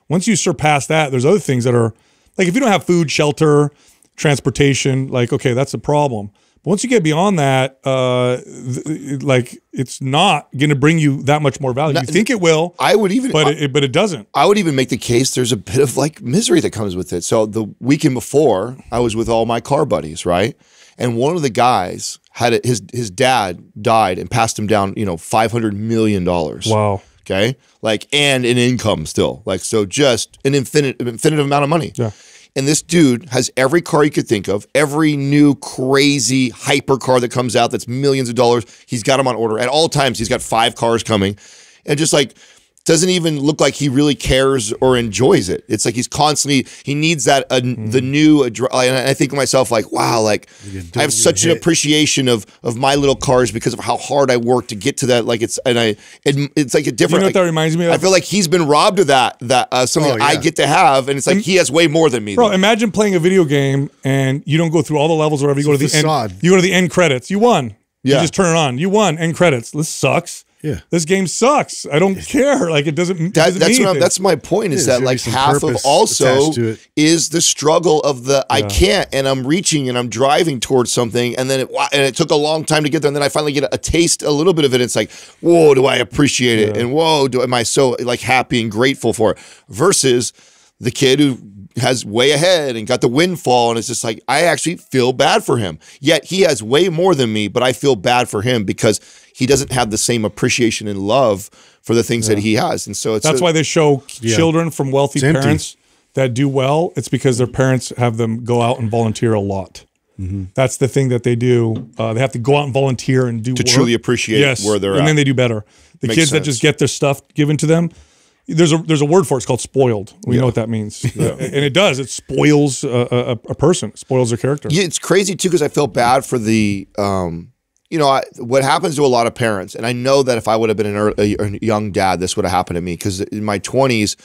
Once you surpass that, there's other things that are like if you don't have food, shelter, transportation, like okay, that's a problem. But once you get beyond that, uh, th- like it's not going to bring you that much more value. you think it will, I would even but it, but it doesn't. I would even make the case there's a bit of like misery that comes with it. So the weekend before, I was with all my car buddies, right? And one of the guys had it, his his dad died and passed him down, you know, five hundred million dollars. Wow. Okay, like and an income still, like so, just an infinite infinite amount of money. Yeah. And this dude has every car you could think of, every new crazy hyper car that comes out that's millions of dollars. He's got them on order at all times. He's got five cars coming, and just like doesn't even look like he really cares or enjoys it. It's like he's constantly he needs that uh, the new. adre- And I think to myself like, wow, like I have such an appreciation of of my little cars because of how hard I work to get to that. Like it's and I it, it's like a You different. know what like, that reminds me of? I feel like he's been robbed of that that uh, something Oh, that I get to have, and it's like he has way more than me. Bro, though. imagine playing a video game and you don't go through all the levels or whatever. You go to the facade. end. You go to the end credits. You won. Yeah. You just turn it on. You won. End credits. This sucks. Yeah. This game sucks. I don't care. Like it doesn't. it That, doesn't that's mean what I'm, that's my point is Yeah, that like half of also attached to it. is the struggle of the I can't and I'm reaching and I'm driving towards something and then it and it took a long time to get there and then I finally get a, a taste a little bit of it it's like whoa do I appreciate it and whoa do am I so like happy and grateful for it versus the kid who has way ahead and got the windfall and it's just like I actually feel bad for him yet he has way more than me but I feel bad for him because he doesn't have the same appreciation and love for the things that he has and so it's That's a- why they show children from wealthy parents that do well. It's because their parents have them go out and volunteer a lot. Mm-hmm. That's the thing that they do. Uh, they have to go out and volunteer and do To work. truly appreciate yes, where they're and at. then they do better. The Makes kids that just get their stuff given to them, there's a there's a word for it. It's called spoiled. We know what that means, and it does. It spoils a, a, a person. It spoils their character. Yeah, it's crazy too because I feel bad for the, um, you know, I, what happens to a lot of parents, and I know that if I would have been an ear- a, young dad, this would have happened to me because in my twenties,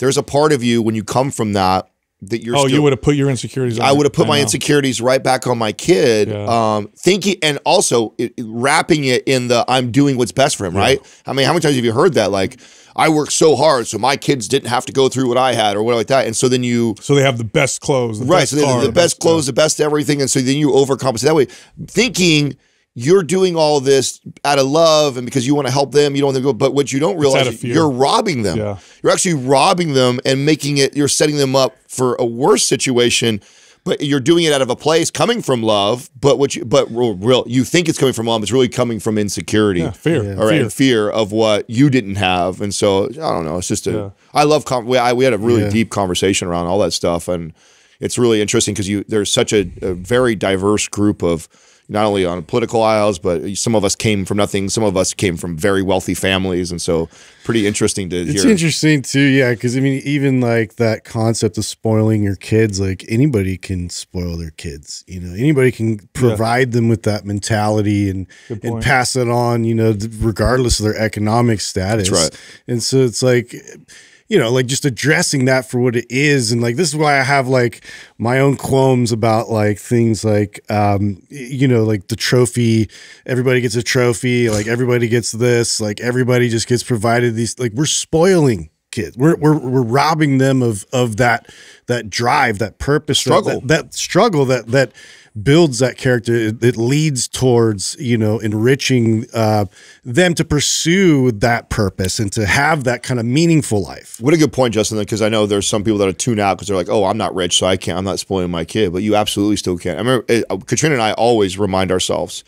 there's a part of you when you come from that that you're. Oh, still, you would have put your insecurities. On I would have put my know. insecurities right back on my kid, Yeah. um, thinking, and also it- wrapping it in the I'm doing what's best for him, right? I mean, how many times have you heard that? Like, I worked so hard, so my kids didn't have to go through what I had, or whatever like that. And so then you, So they have the best clothes, the right? best So car, have the, best uh, clothes, the best everything, and so then you overcompensate that way, thinking you're doing all this out of love and because you want to help them, you don't want them to go. But what you don't realize, out of is fear. you're robbing them. Yeah. You're actually robbing them and making it. You're setting them up for a worse situation. But you're doing it out of a place coming from love. But what you, but real, real you think it's coming from love. It's really coming from insecurity. Yeah, fear. Yeah. All right, Fear. and fear of what you didn't have, and so I don't know. It's just a. Yeah. I love. We, I, we had a really Yeah. deep conversation around all that stuff, and it's really interesting because you there's such a, a very diverse group of not only on political aisles, but some of us came from nothing. Some of us came from very wealthy families, and so pretty interesting to It's hear. It's interesting too, yeah, because I mean, even like that concept of spoiling your kids, like anybody can spoil their kids. You know, anybody can provide them with that mentality and and pass it on. You know, regardless of their economic status. That's right. And so it's like. You know, like just addressing that for what it is, and like this is why I have like my own qualms about like things like, um, you know, like the trophy. Everybody gets a trophy. Like everybody gets this. Like everybody just gets provided these. Like we're spoiling kids. We're we're we're robbing them of of that that drive, that purpose, Struggle. that, that struggle that that builds that character. It, it leads towards you know enriching uh, them to pursue that purpose and to have that kind of meaningful life. What a good point, Justin. Because I know there's some people that are tuned out because they're like, "Oh, I'm not rich, so I can't. I'm not spoiling my kid." But you absolutely still can. I remember uh, Katrina and I always remind ourselves,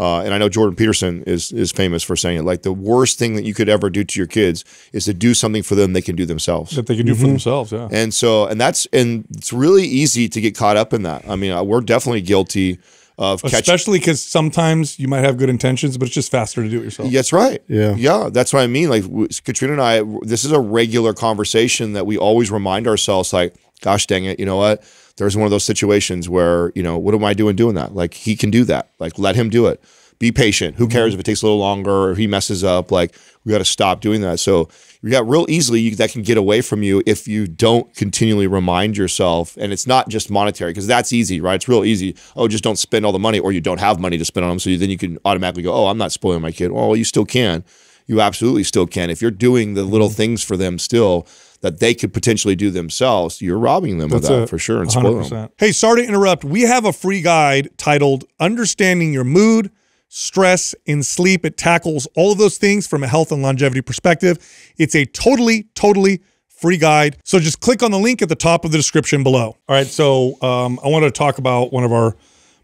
uh, and I know Jordan Peterson is is famous for saying it. Like the worst thing that you could ever do to your kids is to do something for them they can do themselves. that they can do Mm-hmm. for themselves. Yeah. And so, and that's and it's really easy to get caught up in that. I mean, uh, we're definitely guilty of catching. Especially because sometimes you might have good intentions, but it's just faster to do it yourself. That's right. Yeah. Yeah. That's what I mean. Like Katrina and I, this is a regular conversation that we always remind ourselves like, gosh dang it, you know what? There's one of those situations where, you know, what am I doing doing that? Like he can do that. Like let him do it. Be patient. Who mm-hmm. cares if it takes a little longer or he messes up? Like we got to stop doing that. So you got real easily you, that can get away from you if you don't continually remind yourself. And it's not just monetary because that's easy, right? It's real easy. Oh, just don't spend all the money or you don't have money to spend on them. So you, then you can automatically go, oh, I'm not spoiling my kid. Well, you still can. You absolutely still can. If you're doing the little mm-hmm. things for them still that they could potentially do themselves, you're robbing them of that a for sure and spoiling them. 100%. Hey, sorry to interrupt. We have a free guide titled Understanding Your Mood, Stress, and Sleep. It tackles all of those things from a health and longevity perspective. It's a totally, totally free guide. So just click on the link at the top of the description below. All right. So um, I want to talk about one of our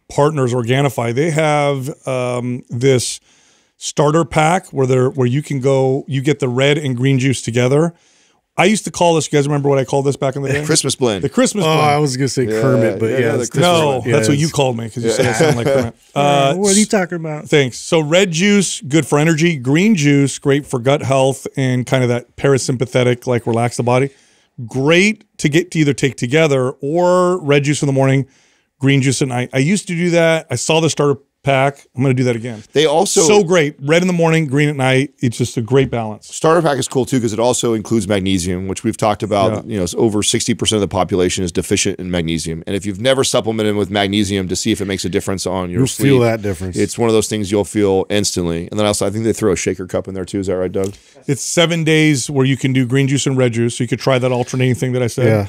partners, Organifi. They have um, this starter pack where they're where you can go, you get the red and green juice together. I used to call this. You guys remember what I called this back in the day? Christmas blend. The Christmas blend. Oh, blend. I was gonna say Kermit, but yeah, yeah, yeah, the Christmas No, different. that's what you called me because you said I sound like Kermit. Uh, what are you talking about? Thanks. So red juice, good for energy. Green juice, great for gut health and kind of that parasympathetic, like relax the body. Great to get to either take together or red juice in the morning, green juice at night. I used to do that. I saw the starter pack. I'm going to do that again. They also so great. Red in the morning, green at night. It's just a great balance. starter pack is cool too because it also includes magnesium, which we've talked about. Yeah. You know, it's over sixty percent of the population is deficient in magnesium, and if you've never supplemented with magnesium to see if it makes a difference on your You'll sleep, feel that difference. It's one of those things you'll feel instantly. And then also, I think they throw a shaker cup in there too. Is that right, Doug? It's seven days where you can do green juice and red juice. So you could try that alternating thing that I said. yeah.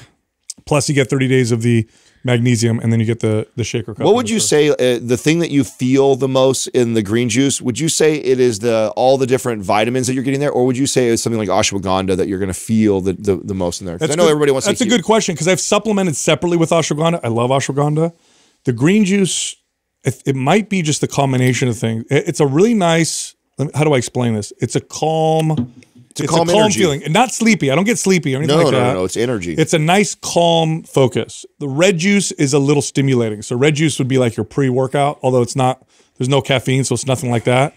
Plus, you get 30 days of the magnesium, and then you get the the shaker cup. What would you say uh, the thing that you feel the most in the green juice? Would you say it is the all the different vitamins that you're getting there, or would you say it's something like ashwagandha that you're going to feel the, the, the most in there? 'Cause I know good- everybody wants. That's a good question because I've supplemented separately with ashwagandha. I love ashwagandha. The green juice, it, it might be just the combination of things. It- it's a really nice. How do I explain this? It's a calm. It's a calm calm, feeling, and not sleepy. I don't get sleepy or anything No, like no, that. no, no. It's energy. It's a nice, calm focus. The red juice is a little stimulating. So red juice would be like your pre-workout, although it's not. There's no caffeine, so it's nothing like that.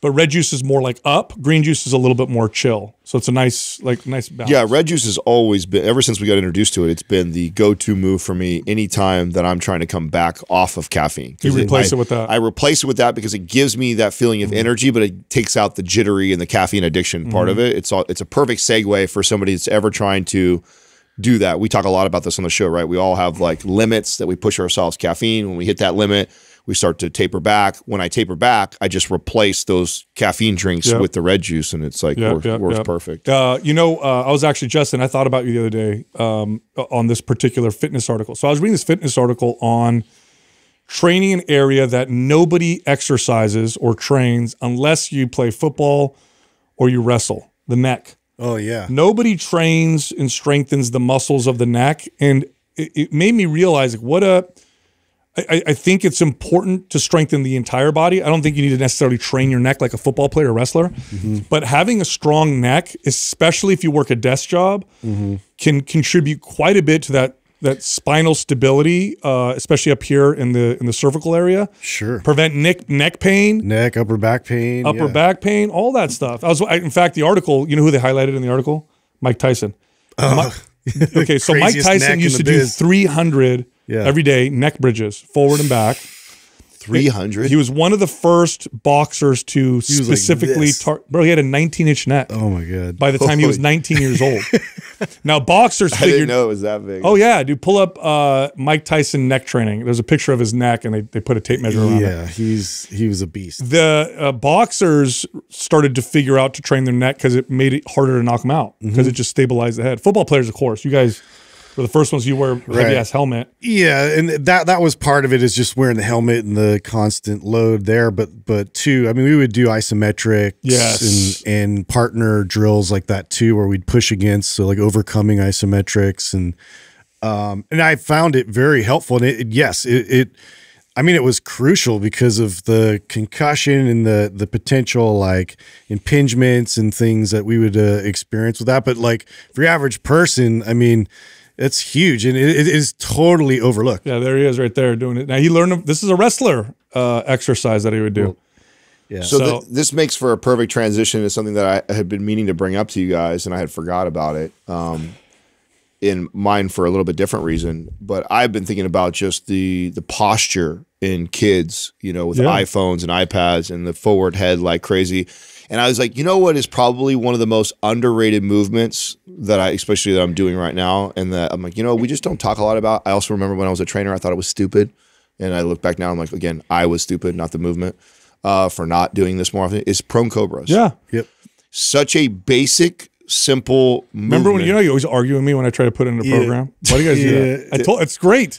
But red juice is more like up. Green juice is a little bit more chill. So it's a nice, like nice balance. Yeah, red juice has always been ever since we got introduced to it. It's been the go-to move for me anytime that I'm trying to come back off of caffeine. You replace I- it with that. I replace it with that because it gives me that feeling of mm-hmm. energy, but it takes out the jittery and the caffeine addiction part mm-hmm. of it. It's all, it's a perfect segue for somebody that's ever trying to do that. We talk a lot about this on the show, right? We all have like limits that we push ourselves caffeine. When we hit that limit, we start to taper back. When I taper back, I just replace those caffeine drinks Yeah. with the red juice, and it's like Yeah, works, yeah, works yeah. perfect. Uh, you know, uh, I was actually Justin. I thought about you the other day um, on this particular fitness article. So I was reading this fitness article on training an area that nobody exercises or trains unless you play football or you wrestle. The neck. Oh yeah. Nobody trains and strengthens the muscles of the neck, and it, it made me realize like what a. I, I think it's important to strengthen the entire body. I don't think you need to necessarily train your neck like a football player or wrestler, but having a strong neck, especially if you work a desk job, can contribute quite a bit to that that spinal stability, uh, especially up here in the in the cervical area. Sure. Prevent neck neck pain, Neck, upper back pain. upper yeah. back pain, all that stuff. I was, I, in fact, the article. You know who they highlighted in the article? Mike Tyson. Mi- okay, so Mike Oh. Tyson used to the do 300 Yeah. every day neck bridges, forward and back. Three hundred. He was one of the first boxers to like specifically tar- bro. He had a 19 inch neck Oh my god. by the time he was 19 years old. now boxers I didn't figured. know it was that big. Oh yeah, dude, pull up uh, Mike Tyson neck training. There's a picture of his neck, and they, they put a tape measure around it. yeah, he's he was a beast. the uh, boxers started to figure out to train their neck because it made it harder to knock them out because Mm-hmm. it just stabilized the head. Football players, of course, you guys were the first ones you wear heavy Right. ass helmet. Yeah, and that that was part of it is just wearing the helmet and the constant load there. But but two, I mean, we would do isometrics Yes. and and partner drills like that too, where we'd push against so like overcoming isometrics and um and I found it very helpful. And it, it- yes, it, it I mean, it was crucial because of the concussion and the the potential like impingements and things that we would uh, experience with that. But like for your average person, I mean, it's huge and it, it is totally overlooked. Yeah, there he is, right there, doing it. Now he learned. This is a wrestler uh, exercise that he would do. Yeah. So, So- th- this makes for a perfect transition to something that I had been meaning to bring up to you guys, and I had forgot about it. Um, in mine for a little bit different reason, but I've been thinking about just the the posture in kids, you know, with Yeah. iPhones and iPads and the forward head like crazy. And I was like, you know what is probably one of the most underrated movements that I, especially that I'm doing right now, and that I'm like, you know, we just don't talk a lot about. I also remember when I was a trainer, I thought it was stupid, and I look back now, I'm like, again, I was stupid, not the movement, uh, for not doing this more often. Is prone cobras? Yeah. Yep. such a basic, simple. Remember when you know you always argue with me when I try to put it in a Yeah. program? Why do you guys do that? I told it's great.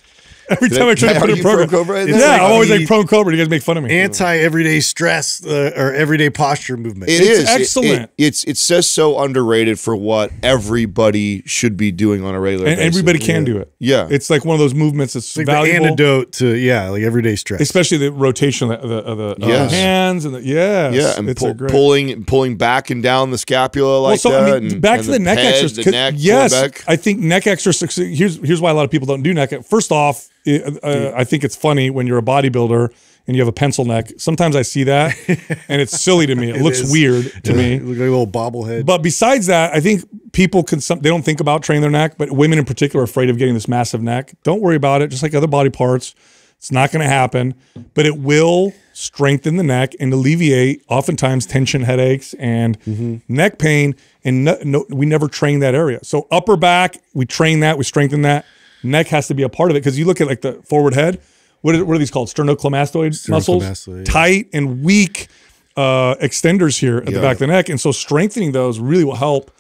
Every time I, try to put it in argue a for program. Cobra? It's yeah, like I'm always like prone cobra. You guys make fun of me. Anti everyday stress uh, or everyday posture movement. It It's is excellent. It, it's it's just so underrated for what everybody should be doing on a regular and basis. everybody can do it. Yeah. it's like one of those movements that's It's like valuable. the antidote to yeah, like everyday stress. especially the rotation of the, of the, of the Yes. hands and the yes, Yeah, and it's pull, great. pulling pulling back and down the scapula like well, so that. I mean, and- back and to the, neck head, exercise. The 'cause- neck, yes, back. I think neck exercise. Here's here's why a lot of people don't do neck. First off, it, uh, I think it's funny when you're a bodybuilder and you have a pencil neck. Sometimes I see that, and it's silly to me. It, looks is. weird to me. Look like a little bobblehead. But besides that, I think people can some they don't think about training their neck, but women in particular are afraid of getting this massive neck. Don't worry about it. Just like other body parts, it's not going to happen, but it will strengthen the neck and alleviate oftentimes tension headaches and Mm-hmm. neck pain. And no, no, we never train that area. So upper back, we train that, we strengthen that. Neck has to be a part of it because you look at like the forward head. What are, what are these called? Sternocleidomastoid muscles, yeah. tight and weak uh, extenders here at the back of the neck, and so strengthening those really will help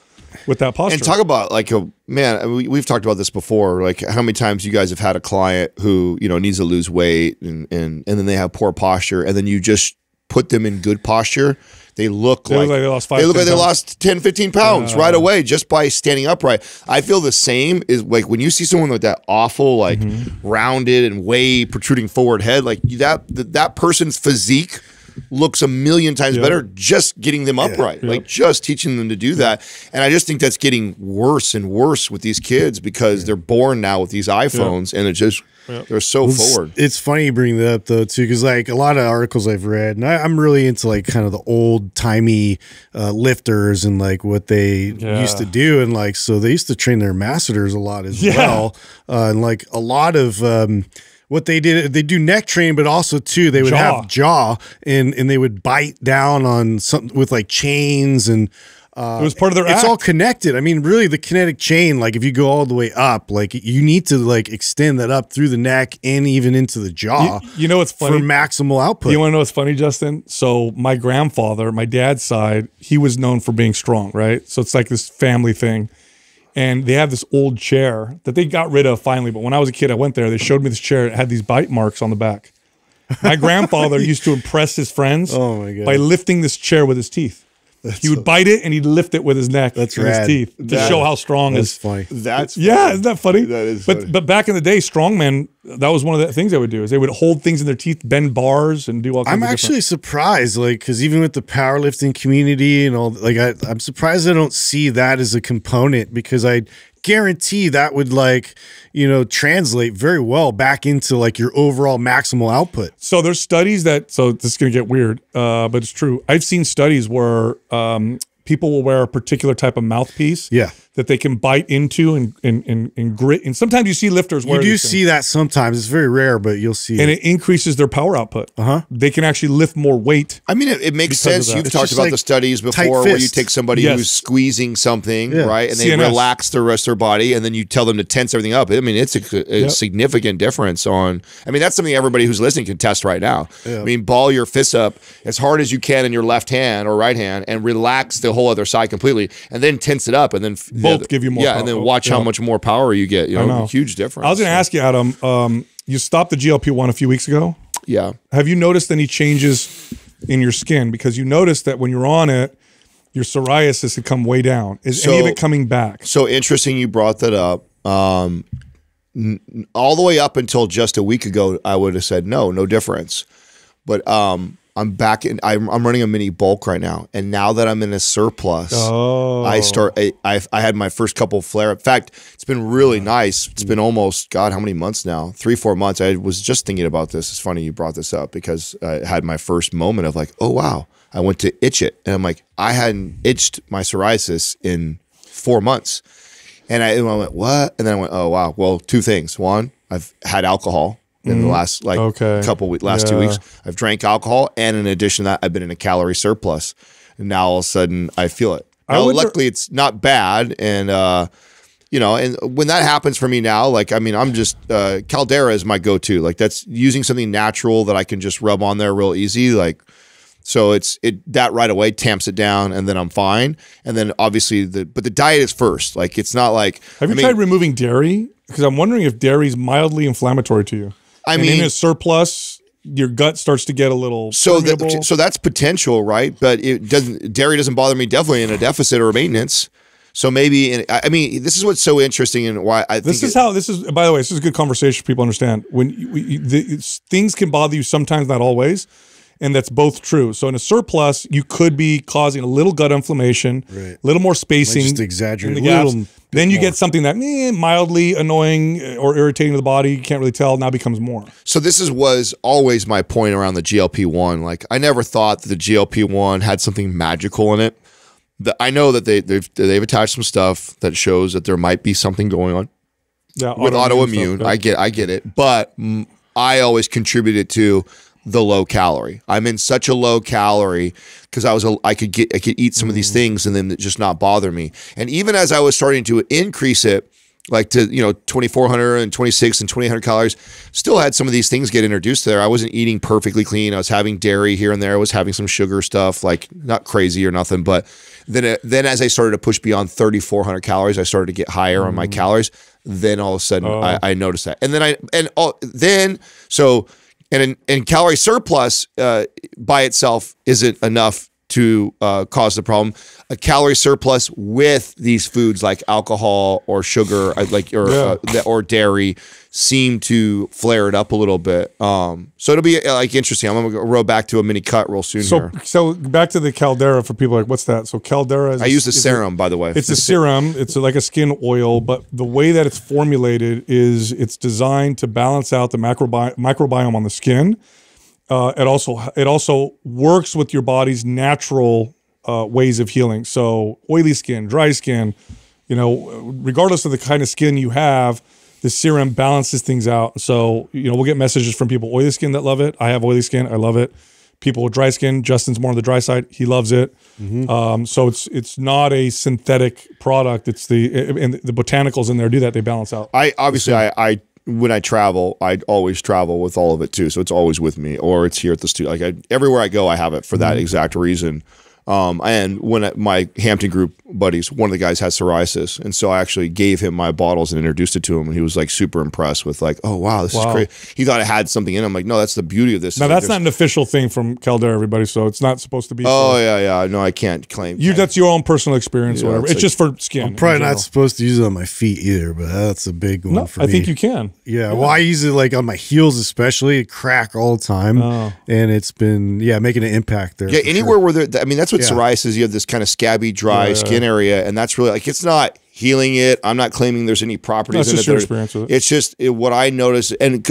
with that posture. And talk about like a man. We, we've talked about this before. Like how many times you guys have had a client who you know needs to lose weight and and and then they have poor posture, and then you just put them in good posture. They look They like, look like they lost five, They look 10 like they pounds. lost 10, 15 pounds right away just by standing upright. I feel the same is like when you see someone with that awful like Mm-hmm. rounded and way protruding forward head, like that that, that person's physique looks a million times better just getting them upright, like just teaching them to do that. And I just think that's getting worse and worse with these kids because they're born now with these iPhones and it just they're so It's- forward. It's funny you bring that up though too, because like a lot of articles I've read, and I, I'm really into like kind of the old timey uh, lifters and like what they Yeah. used to do, and like so they used to train their masseters a lot as Yeah. well, uh, and like a lot of. Um, what they did, they do neck train, but also too, they would Jaw. have jaw and and they would bite down on something with like chains and uh, It was part of their it's act. all connected. I mean, really, the kinetic chain, like if you go all the way up, like you need to like extend that up through the neck and even into the jaw You, you know what's funny for maximal output. You want to know what's funny, Justin? So my grandfather, my dad's side, he was known for being strong, right? So it's like this family thing. And they have this old chair that they got rid of finally. But when I was a kid, I went there. They showed me this chair. It had these bite marks on the back. My grandfather used to impress his friends Oh, by lifting this chair with his teeth. He would bite it and he'd lift it with his neck That's and his teeth to That- show how strong That's his funny. That's yeah, isn't that funny? That is But funny. but back in the day, strongmen that was one of the things they would do is they would hold things in their teeth, bend bars, and do all kinds I'm of different- actually surprised, like, because even with the powerlifting community and all, like, I, I'm surprised I don't see that as a component because I guarantee that would, like, you know, translate very well back into like your overall maximal output. So there's studies that so this is gonna get weird, uh, but it's true. I've seen studies where um, people will wear a particular type of mouthpiece, Yeah. That they can bite into and and, and, and grit. And sometimes you see lifters You do these see things, that sometimes. It's very rare, but you'll see and it. it increases their power output. Uh Uh-huh. They can actually lift more weight. I mean, it, it makes sense. You've It's talked about like the studies before where you take somebody Yes. who's squeezing something, Yeah. right? And they CNS. relax the rest of their body, and then you tell them to tense everything up. I mean, it's a, a Yep. significant difference on. I mean, that's something everybody who's listening can test right now. I mean, ball your fists up as hard as you can in your left hand or right hand, and relax the whole other side completely, and then tense it up, and then f- Both give you more Yeah, power. and then watch how much more power you get. You know, know. huge difference. I was going to ask you, Adam. Um, you stopped the GLP one a few weeks ago. Yeah. Have you noticed any changes in your skin? Because you noticed that when you're on it, your psoriasis had come way down. Is any of it coming back? So interesting you brought that up. Um, all the way up until just a week ago, I would have said no, no difference. But um, I'm back in. I'm, I'm running a mini bulk right now, and now that I'm in a surplus, Oh. I start. I, I I had my first couple flare. In fact, it's been really nice. It's mm-hmm. been almost God, how many months now? Three, four months. I was just thinking about this. It's funny you brought this up because I had my first moment of like, oh wow. I went to itch it, and I'm like, I hadn't itched my psoriasis in four months. And I, and I went, what? And then I went, oh wow. Well, two things. One, I've had alcohol in the last like Mm-hmm. Okay. couple weeks, last two weeks. I've drank alcohol, and in addition to that, I've been in a calorie surplus. And now all of a sudden, I feel it. I Now, luckily, it's not bad, and uh, you know, and when that happens for me now, like I mean, I'm just uh, Caldera is my go-to. Like that's using something natural that I can just rub on there real easy. Like so it's it that right away tamps it down, and then I'm fine. And then obviously the but the diet is first. Like it's not like Have you I mean, tried removing dairy? Because I'm wondering if dairy is mildly inflammatory to you. I And mean- in a surplus, your gut starts to get a little so permeable. that, so that's potential, right? But it doesn't dairy doesn't bother me definitely in a deficit or a maintenance. So maybe in, I I mean this is what's so interesting and why I This think is it- how this is. By the way, this is a good conversation. for People understand when you, you, the, things can bother you sometimes, not always, and that's both true. So in a surplus, you could be causing a little gut inflammation, Right. a little more spacing, just exaggerate in the a gaps. little bit Then you more. get something that eh, mildly annoying uh, or irritating to the body. You can't really tell. Now becomes more. So this is was always my point around the GLP one. Like I never thought that the GLP one had something magical in it. The, I know that they they've they've attached some stuff that shows that there might be something going on Yeah, with autoimmune. stuff, yeah. I get I get it, but I always contributed to the low calorie. I'm in such a low calorie because I was a, I could get I could eat some of Mm. these things and then just not bother me. And even as I was starting to increase it like to you know 2400 and 26 and 2800 calories still had some of these things get introduced there. I wasn't eating perfectly clean. I was having dairy here and there. I was having some sugar stuff like not crazy or nothing but then it, then as i started to push beyond 3400 calories i started to get higher on my calories. Then all of a sudden I, I noticed that. And then i and all, then so and in, and calorie surplus uh, by itself isn't enough to uh, cause the problem. A calorie surplus with these foods like alcohol or sugar, uh, like or Yeah. uh, or dairy, seem to flare it up a little bit. Um, so it'll be uh, like interesting. I'm gonna go roll back to a mini cut real soon So, here. so back to the Caldera for people like, what's that? So Caldera is I use the is a- serum, by the way. It's a serum. It's like a skin oil, but the way that it's formulated is it's designed to balance out the macrobi- microbiome on the skin. Uh, it also it also works with your body's natural uh, ways of healing. So oily skin, dry skin, you know, regardless of the kind of skin you have, the serum balances things out. So you know, we'll get messages from people oily skin that love it. I have oily skin, I love it. People with dry skin, Justin's more on the dry side, he loves it. Um, so it's it's not a synthetic product. It's the and the botanicals in there do that. They balance out. I obviously I, I when I travel, I always travel with all of it too. So it's always with me, or it's here at the studio. Like I, everywhere I go, I have it for that exact reason. Um, and when I, my Hampton Group buddies, one of the guys had psoriasis, and so I actually gave him my bottles and introduced it to him, and he was like super impressed with like, oh wow, this Wow. is great. He thought it had something in. it. I'm like, no, that's the beauty of this. Now Is, like, that's not an official thing from Caldera, everybody. So it's not supposed to be. Oh for- yeah, yeah. No, I can't claim. you that's your own personal experience, or Yeah, whatever. it's It's, like- just for skin. in Probably not supposed to use it on my feet either, but that's a big one No, for I me. think you can. Yeah, well, I use it like on my heels, especially. It crack all the time, Oh. and it's been yeah making an impact there. Yeah, anywhere sure. where there, I mean, that's what Yeah. psoriasis. You have this kind of scabby, dry Yeah. skin area, and that's really like it's not healing it. I'm not claiming there's any properties No, it's in just it. experience with it. It's just it, what I noticed, and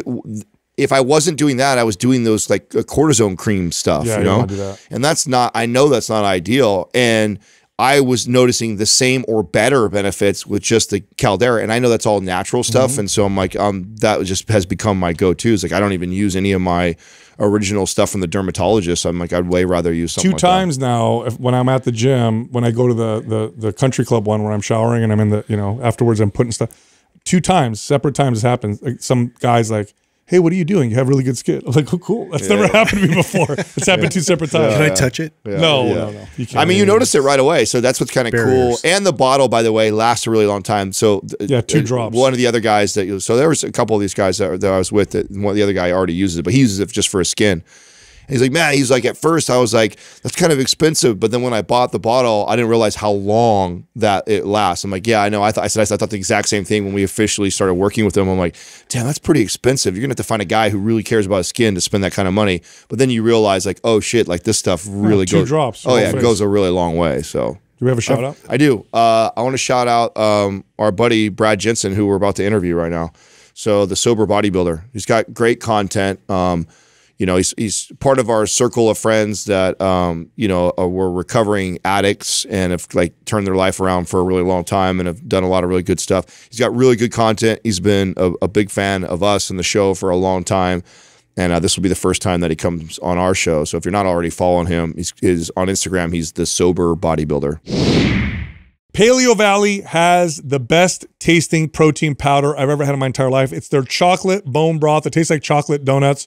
if I wasn't doing that, I was doing those like cortisone cream stuff. Yeah, you you know, do that. and that's not. I know that's not ideal, and. I was noticing the same or better benefits with just the Caldera, and I know that's all natural stuff, Mm-hmm. and so I'm like, um, that just has become my go-to. It's like I don't even use any of my original stuff from the dermatologist. I'm like, I'd way rather use something Two like that. times now, if, when I'm at the gym, when I go to the, the the country club one where I'm showering and I'm in the you know afterwards I'm putting stuff. Two times, separate times, has happened. Like some guys like, "Hey, what are you doing? You have really good skin." I'm like, "Oh, cool. That's never happened to me before. It's happened two separate times." Can I touch it? No, Yeah. no, no. You can't. I mean, you notice it right away, so that's what's kind of cool. And the bottle, by the way, lasts a really long time. So Yeah, two drops. One of the other guys that you, so there was a couple of these guys that, that I was with. That one the other guy already uses it, but he uses it just for his skin. And he's like, man, he's like, at first I was like, that's kind of expensive, but then when I bought the bottle, I didn't realize how long that it lasts. I'm like, yeah, I know. I thought I said I thought the exact same thing when we officially started working with him. I'm like, damn, that's pretty expensive. You're gonna have to find a guy who really cares about his skin to spend that kind of money. But then you realize, like, oh shit, like this stuff really two goes. drops, Oh yeah, it goes a really long way. So. Do we have a shout out? I do. Uh, I want to shout out um, our buddy Brad Jensen, who we're about to interview right now. So the sober bodybuilder, he's got great content. Um, you know, he's he's part of our circle of friends that um, you know uh, were recovering addicts and have like turned their life around for a really long time and have done a lot of really good stuff. He's got really good content. He's been a, a big fan of us and the show for a long time. And uh, this will be the first time that he comes on our show. So if you're not already following him, he's, he's on Instagram. He's the sober bodybuilder. Paleovalley has the best tasting protein powder I've ever had in my entire life. It's their chocolate bone broth. It tastes like chocolate donuts.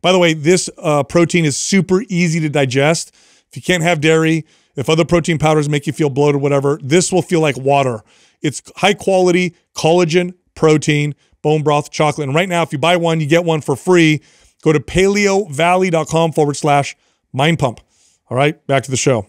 By the way, this uh, protein is super easy to digest. If you can't have dairy, if other protein powders make you feel bloated, whatever, this will feel like water. It's high quality collagen, protein, bone broth, chocolate. And right now, if you buy one, you get one for free. Go to paleovalley.com forward slash mind pump. All right, back to the show.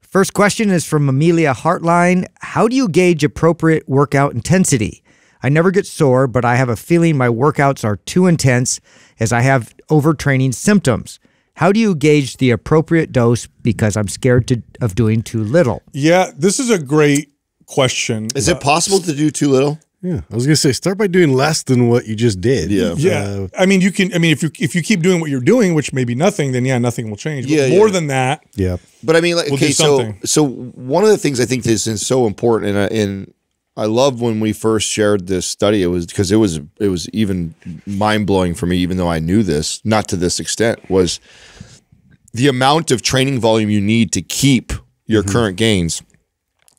First question is from Amelia Hartline. How do you gauge appropriate workout intensity? I never get sore, but I have a feeling my workouts are too intense as I have overtraining symptoms. How do you gauge the appropriate dose because I'm scared to, of doing too little? Yeah, this is a great question. Is it possible to do too little? Yeah, I was gonna say start by doing less than what you just did. Yeah. Yeah, I mean, you can. I mean, if you if you keep doing what you're doing, which may be nothing, then yeah, nothing will change. But Yeah, more yeah. than that, yeah. But I mean, like, We'll okay, so so one of the things I think this is so important, and uh, and I love when we first shared this study. It was because it was it was even mind blowing for me, even though I knew this, not to this extent, was the amount of training volume you need to keep your Mm-hmm. current gains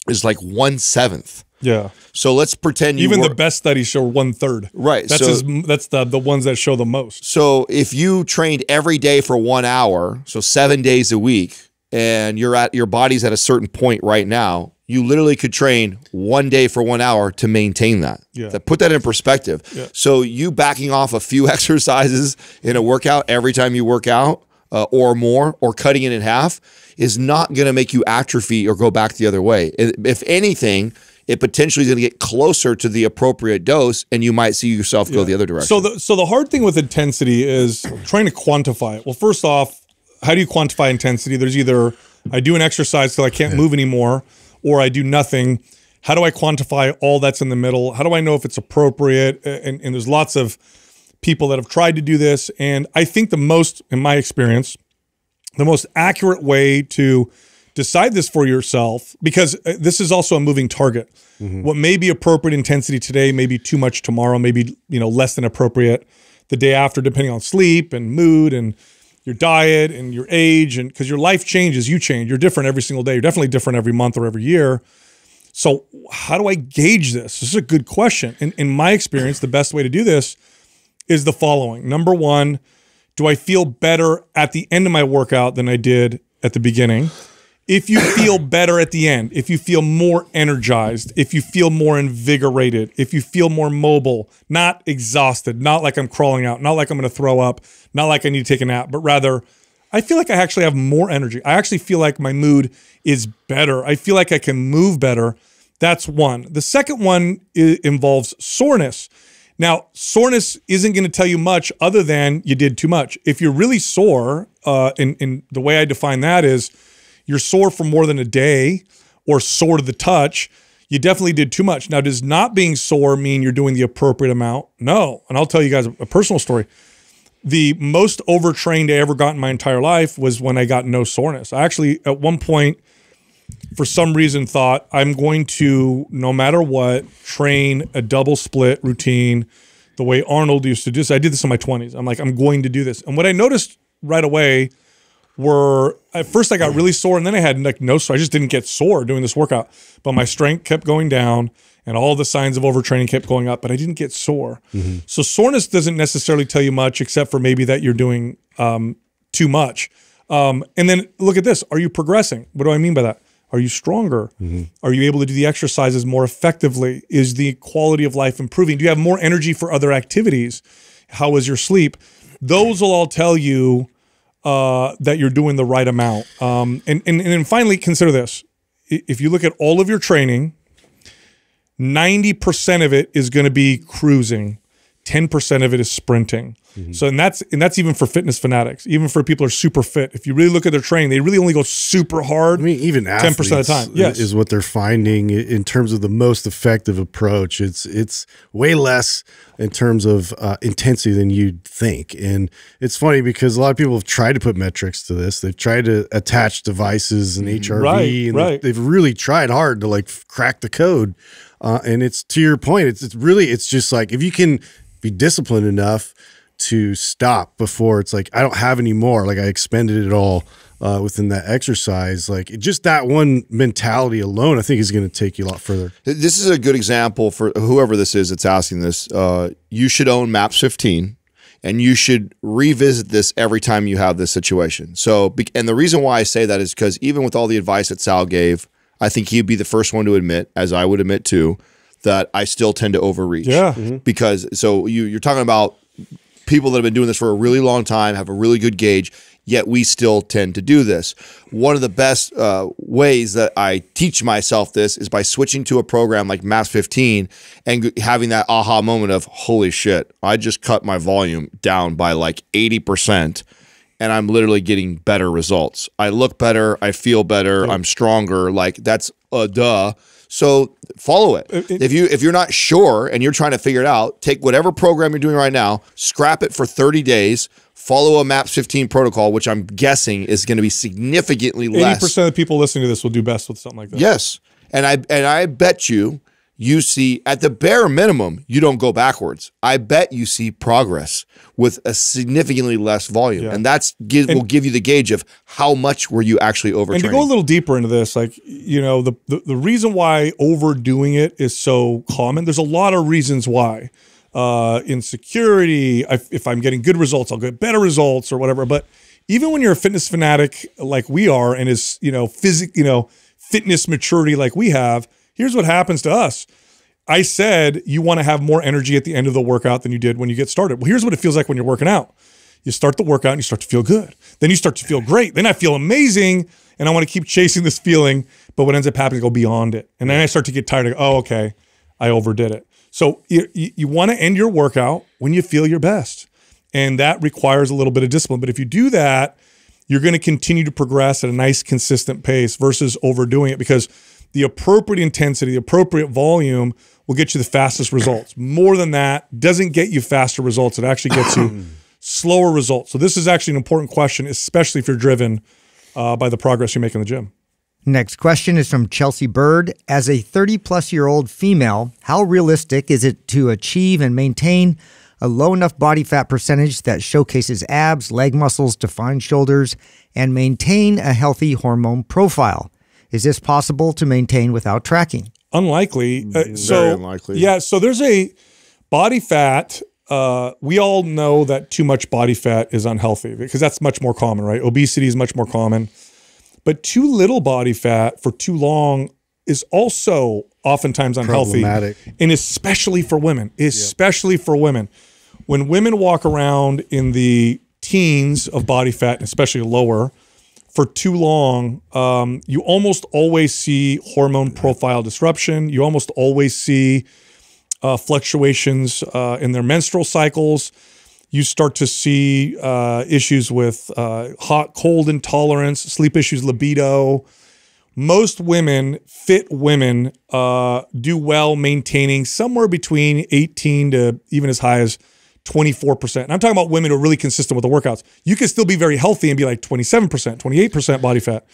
is like one seventh. yeah. So let's pretend you Even the best studies show one third. Right, That's so- as, that's the the ones that show the most. So if you trained every day for one hour, so seven days a week, and you're at your body's at a certain point right now, you literally could train one day for one hour to maintain that. Yeah. To put that in perspective. Yeah. So you backing off a few exercises in a workout every time you work out. uh, or more, or cutting it in half, is not going to make you atrophy or go back the other way. If anything, it potentially is going to get closer to the appropriate dose, and you might see yourself go the other direction. So the so the hard thing with intensity is trying to quantify it. Well, first off, how do you quantify intensity? There's either I do an exercise till I can't move anymore, or I do nothing. How do I quantify all that's in the middle? How do I know if it's appropriate? And, and there's lots of people that have tried to do this, and I think the most, in my experience, the most accurate way to decide this for yourself because uh, this is also a moving target what may be appropriate intensity today may be too much tomorrow maybe you know less than appropriate the day after depending on sleep and mood and your diet and your age and because your life changes you change. You're different every single day. You're definitely different every month or every year. So how do i gauge this? This is a good question. In, in my experience the best way to do this is the following. Number one do I feel better at the end of my workout than I did at the beginning? If you feel better at the end, if you feel more energized, if you feel more invigorated, if you feel more mobile, not exhausted, not like I'm crawling out, not like I'm going to throw up, not like I need to take a nap, but rather I feel like I actually have more energy. I actually feel like my mood is better. I feel like I can move better. That's one. The second one involves soreness. Now, soreness isn't going to tell you much other than you did too much. If you're really sore, uh, and, and the way I define that is you're sore for more than a day or sore to the touch, you definitely did too much. Now, does not being sore mean you're doing the appropriate amount? No. And I'll tell you guys a, personal story. The most overtrained I ever got in my entire life was when I got no soreness. I actually, at one point, for some reason thought I'm going to, no matter what, train a double split routine the way Arnold used to do. I did this in my 20s. I'm like, I'm going to do this. And what I noticed right away were at first I got really sore and then I had like no sore. I just didn't get sore doing this workout. But my strength kept going down and all the signs of overtraining kept going up, but I didn't get sore. So soreness doesn't necessarily tell you much except for maybe that you're doing um, too much. Um, and then look at this. Are you progressing? What do I mean by that? Are you stronger? Are you able to do the exercises more effectively? Is the quality of life improving? Do you have more energy for other activities? How is your sleep? Those will all tell you uh, that you're doing the right amount. Um, and, and and finally, consider this: if you look at all of your training, ninety percent of it is going to be cruising. 10% of it is sprinting. So and that's and that's even for fitness fanatics, even for people who are super fit. If you really look at their training, they really only go super hard. I mean, even 10% of the time, yes. is what they're finding in terms of the most effective approach. It's it's way less in terms of uh, intensity than you'd think, and it's funny because a lot of people have tried to put metrics to this. They've tried to attach devices and HRV, Mm-hmm. Right, and right. they've really tried hard to like crack the code. Uh, and it's to your point. It's it's really it's just like if you can be disciplined enough to stop before it's like I don't have any more. Like I expended it all uh, within that exercise. Like it, just that one mentality alone, I think is going to take you a lot further. This is a good example for whoever this is that's asking this. Uh, you should own Maps 15 and you should revisit this every time you have this situation. So, and the reason why I say that is because even with all the advice that Sal gave, I think he'd be the first one to admit, as I would admit too, that I still tend to overreach. Yeah. Because so you you're talking about people that have been doing this for a really long time, have a really good gauge, yet we still tend to do this. One of the best uh, ways that I teach myself this is by switching to a program like MAPS 15 and g- having that aha moment of, holy shit, I just cut my volume down by like 80%. And I'm literally getting better results. I look better. I feel better. I'm stronger. Like that's a duh. So follow it. If you if you're not sure and you're trying to figure it out, take whatever program you're doing right now, scrap it for 30 days, follow a MAPS 15 protocol, which I'm guessing is going to be significantly less. 80% of the people listening to this will do best with something like that. Yes. And I and I bet you you see at the bare minimum you don't go backwards. I bet you see progress with a significantly less volume. And that's give, will give you the gauge of how much were you actually overtraining. And to go a little deeper into this, like you know, the, the the reason why overdoing it is so common. There's a lot of reasons why. Uh, insecurity. I, if I'm getting good results, I'll get better results or whatever. But even when you're a fitness fanatic like we are, and is you know physic, you know, fitness maturity like we have, here's what happens to us. I said you want to have more energy at the end of the workout than you did when you get started. Well, here's what it feels like when you're working out. You start the workout and you start to feel good. Then you start to feel great. Then I feel amazing and I want to keep chasing this feeling. But what ends up happening is go beyond it. And then I start to get tired of, oh, okay, I overdid it. So you, you want to end your workout when you feel your best. And that requires a little bit of discipline. But if you do that, you're going to continue to progress at a nice, consistent pace versus overdoing it because the appropriate intensity, the appropriate volume will get you the fastest results. More than that doesn't get you faster results. It actually gets you slower results. So this is actually an important question, especially if you're driven uh, by the progress you make in the gym. Next question is from Chelsea Bird. As a 30 plus year old female, how realistic is it to achieve and maintain a low enough body fat percentage that showcases abs, leg muscles, defined shoulders, and maintain a healthy hormone profile? Is this possible to maintain without tracking? Unlikely. Uh, so unlikely. Yeah. So there's a body fat. Uh, we all know that too much body fat is unhealthy because that's much more common, right? Obesity is much more common. But too little body fat for too long is also oftentimes unhealthy. Problematic. And especially for women, especially for women. When women walk around in the teens of body fat, especially lower, for too long, um, you almost always see hormone profile disruption. You almost always see uh, fluctuations uh, in their menstrual cycles. You start to see uh, issues with uh, hot, cold intolerance, sleep issues, libido. Most women, fit women, uh, do well maintaining somewhere between 18 to even as high as 24%. And I'm talking about women who are really consistent with the workouts. You can still be very healthy and be like 27%, 28% body fat.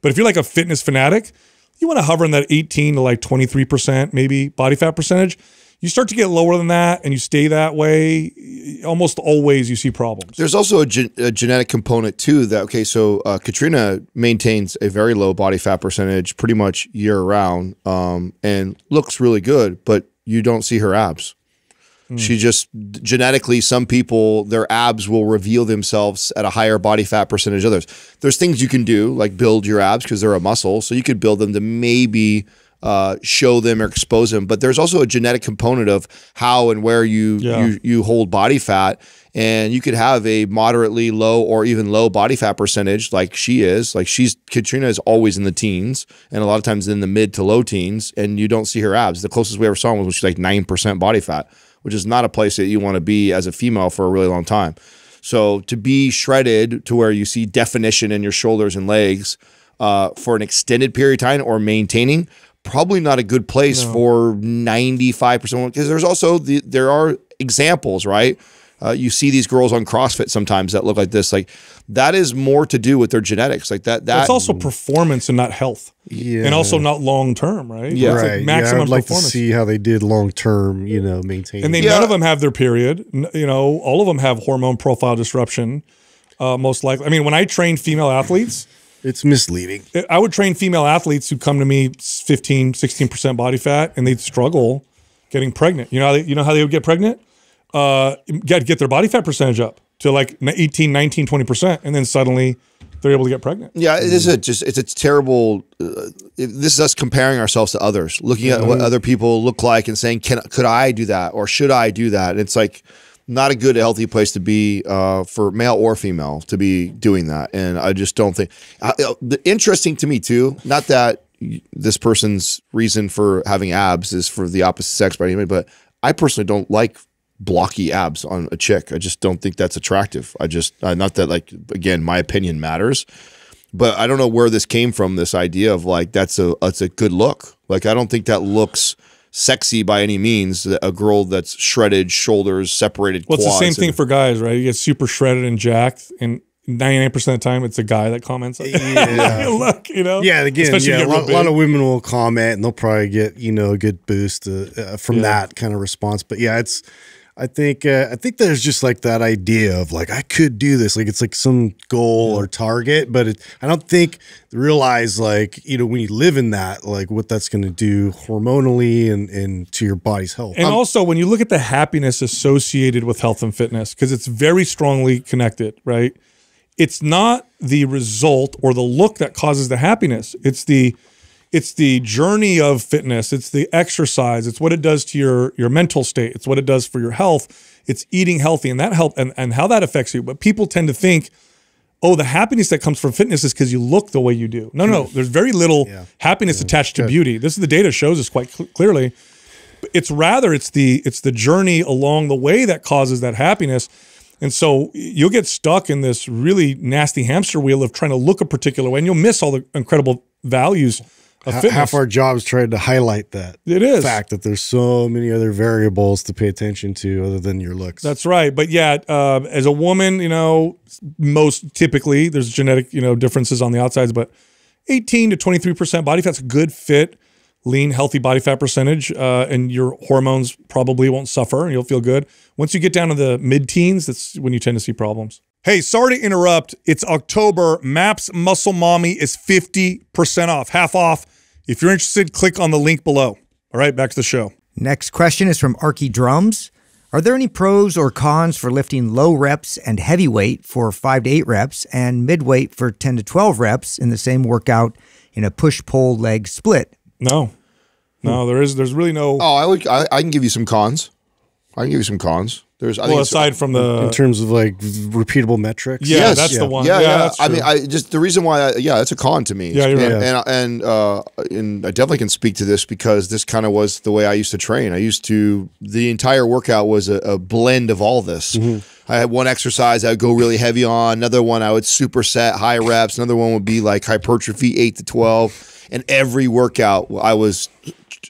But if you're like a fitness fanatic, you want to hover in that 18 to like 23% maybe body fat percentage. You start to get lower than that and you stay that way, almost always you see problems. There's also a, gen- a genetic component too. That okay, so uh, Katrina maintains a very low body fat percentage pretty much year round, um, and looks really good, but you don't see her abs. She just genetically, some people their abs will reveal themselves at a higher body fat percentage. Others, there's things you can do like build your abs because they're a muscle, so you could build them to maybe uh, show them or expose them. But there's also a genetic component of how and where you Yeah. you you hold body fat, and you could have a moderately low or even low body fat percentage, like she is. Like she's Katrina is always in the teens, and a lot of times in the mid to low teens, and you don't see her abs. The closest we ever saw was when she's like nine percent body fat, which is not a place that you want to be as a female for a really long time. So to be shredded to where you see definition in your shoulders and legs uh, for an extended period of time or maintaining, probably not a good place for 95% because there's also the there are examples, right? Uh, you see these girls on CrossFit sometimes that look like this. Like that is more to do with their genetics. Like that. That It's also performance and not health. Yeah. And also not long term, right? Yeah. It's like maximum yeah, I'd like performance. to see how they did long term, you know, maintain. and they Yeah. none of them have their period. You know, all of them have hormone profile disruption. Uh, most likely. I mean, when I train female athletes, it's misleading. I would train female athletes who come to me 15, 16% body fat and they'd struggle getting pregnant. You know how they, you know how they would get pregnant? Uh, get get their body fat percentage up to like 18, 19, 20% and then suddenly they're able to get pregnant. Yeah, it is a just it's a terrible. Uh, this is us comparing ourselves to others, looking at what other people look like and saying, "Can could I do that or should I do that?" And it's like not a good, healthy place to be uh, for male or female to be doing that. And I just don't think. Uh, uh, the interesting to me too, not that this person's reason for having abs is for the opposite sex by anybody, but I personally don't like blocky abs on a chick. I just don't think that's attractive. I just uh, not that like again, my opinion matters but I don't know where this came from. This idea of like that's a that's a good look. Like I don't think that looks sexy by any means. A girl that's shredded, shoulders separated. Well, it's the same thing for guys, right? You get super shredded and jacked and 99% of the time it's a guy that comments. Like, Look, you know? Yeah, again, Especially yeah, a lot, lot of women will comment and they'll probably get you know a good boost uh, uh, from Yeah. that kind of response. But yeah, it's I think uh, I think there's just like that idea of like I could do this, like it's like some goal or target, but it, I don't think realize like you know when you live in that like what that's going to do hormonally and and to your body's health. And also, when you look at the happiness associated with health and fitness, because it's very strongly connected, right? It's not the result or the look that causes the happiness. It's the it's the journey of fitness. It's the exercise. It's what it does to your your mental state. It's what it does for your health. It's eating healthy and that help and, and how that affects you. But people tend to think, oh, the happiness that comes from fitness is because you look the way you do. No, no, there's very little happiness attached to beauty. This is the data shows us quite cl- clearly. It's rather it's the it's the journey along the way that causes that happiness. And so you'll get stuck in this really nasty hamster wheel of trying to look a particular way, and you'll miss all the incredible values of Ha- fitness. Half our jobs tried to highlight that It is. The fact that there's so many other variables to pay attention to other than your looks. That's right. But yeah, uh, as a woman, you know, most typically there's genetic, you know, differences on the outsides, but 18 to 23% body fat's a good fit, lean, healthy body fat percentage, uh, and your hormones probably won't suffer and you'll feel good. Once you get down to the mid teens, that's when you tend to see problems. Hey, sorry to interrupt. It's October. MAPS Muscle Mommy is 50% off, half off. If you're interested, click on the link below. All right, back to the show. Next question is from Arky Drums. Are there any pros or cons for lifting low reps and heavy weight for 5 to 8 reps and mid weight for 10 to 12 reps in the same workout in a push pull leg split? No, no, hmm. there is, there's really no. Oh, I would. I, I can give you some cons. I can give you some cons. There's. I well, think aside from the in terms of like repeatable metrics. Yeah, that's the one. Yeah, Yeah, yeah. that's I mean, I just the reason why. I, yeah, that's a con to me. Yeah, you're and, right. And and uh, and I definitely can speak to this because this kind of was the way I used to train. I used to the entire workout was a, a blend of all this. Mm-hmm. I had one exercise I would go really heavy on. Another one I would superset high reps. Another one would be like hypertrophy eight to twelve. And every workout I was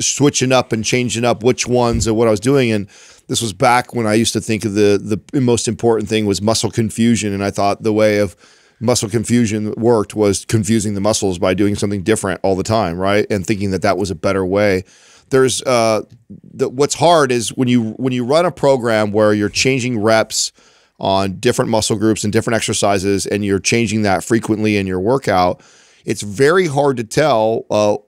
switching up and changing up which ones and what I was doing. And this was back when I used to think of the the most important thing was muscle confusion, and I thought the way of muscle confusion worked was confusing the muscles by doing something different all the time, right? And thinking that that was a better way. There's uh, the, what's hard is when you when you run a program where you're changing reps on different muscle groups and different exercises, and you're changing that frequently in your workout. It's very hard to tell, uh,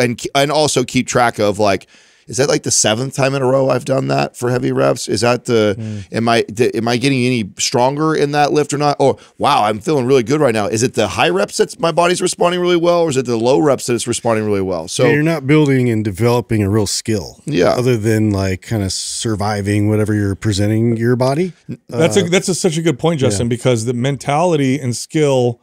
and and also keep track of like is that like the seventh time in a row I've done that for heavy reps? Is that the hmm. am I d- am I getting any stronger in that lift or not? Oh wow, I'm feeling really good right now. Is it the high reps that my body's responding really well, or is it the low reps that it's responding really well? So Yeah, you're not building and developing a real skill. Yeah. Other than like kind of surviving whatever you're presenting your body. That's a uh, that's a, such a good point, Justin, because the mentality and skill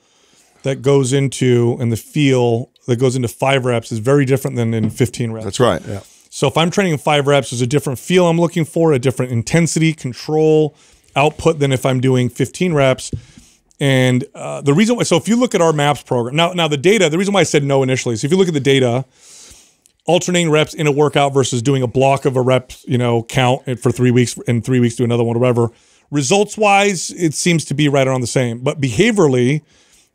that goes into and the feel that goes into five reps is very different than in 15 reps. that's right. Yeah. So if I'm training in five reps, there's a different feel I'm looking for, a different intensity, control, output than if I'm doing 15 reps. And uh, the reason why, so if you look at our MAPS program, now, now the data, the reason why I said no initially, so if you look at the data, alternating reps in a workout versus doing a block of a rep, you know, count for three weeks and three weeks do another one whatever. Results wise, it seems to be right around the same. But behaviorally,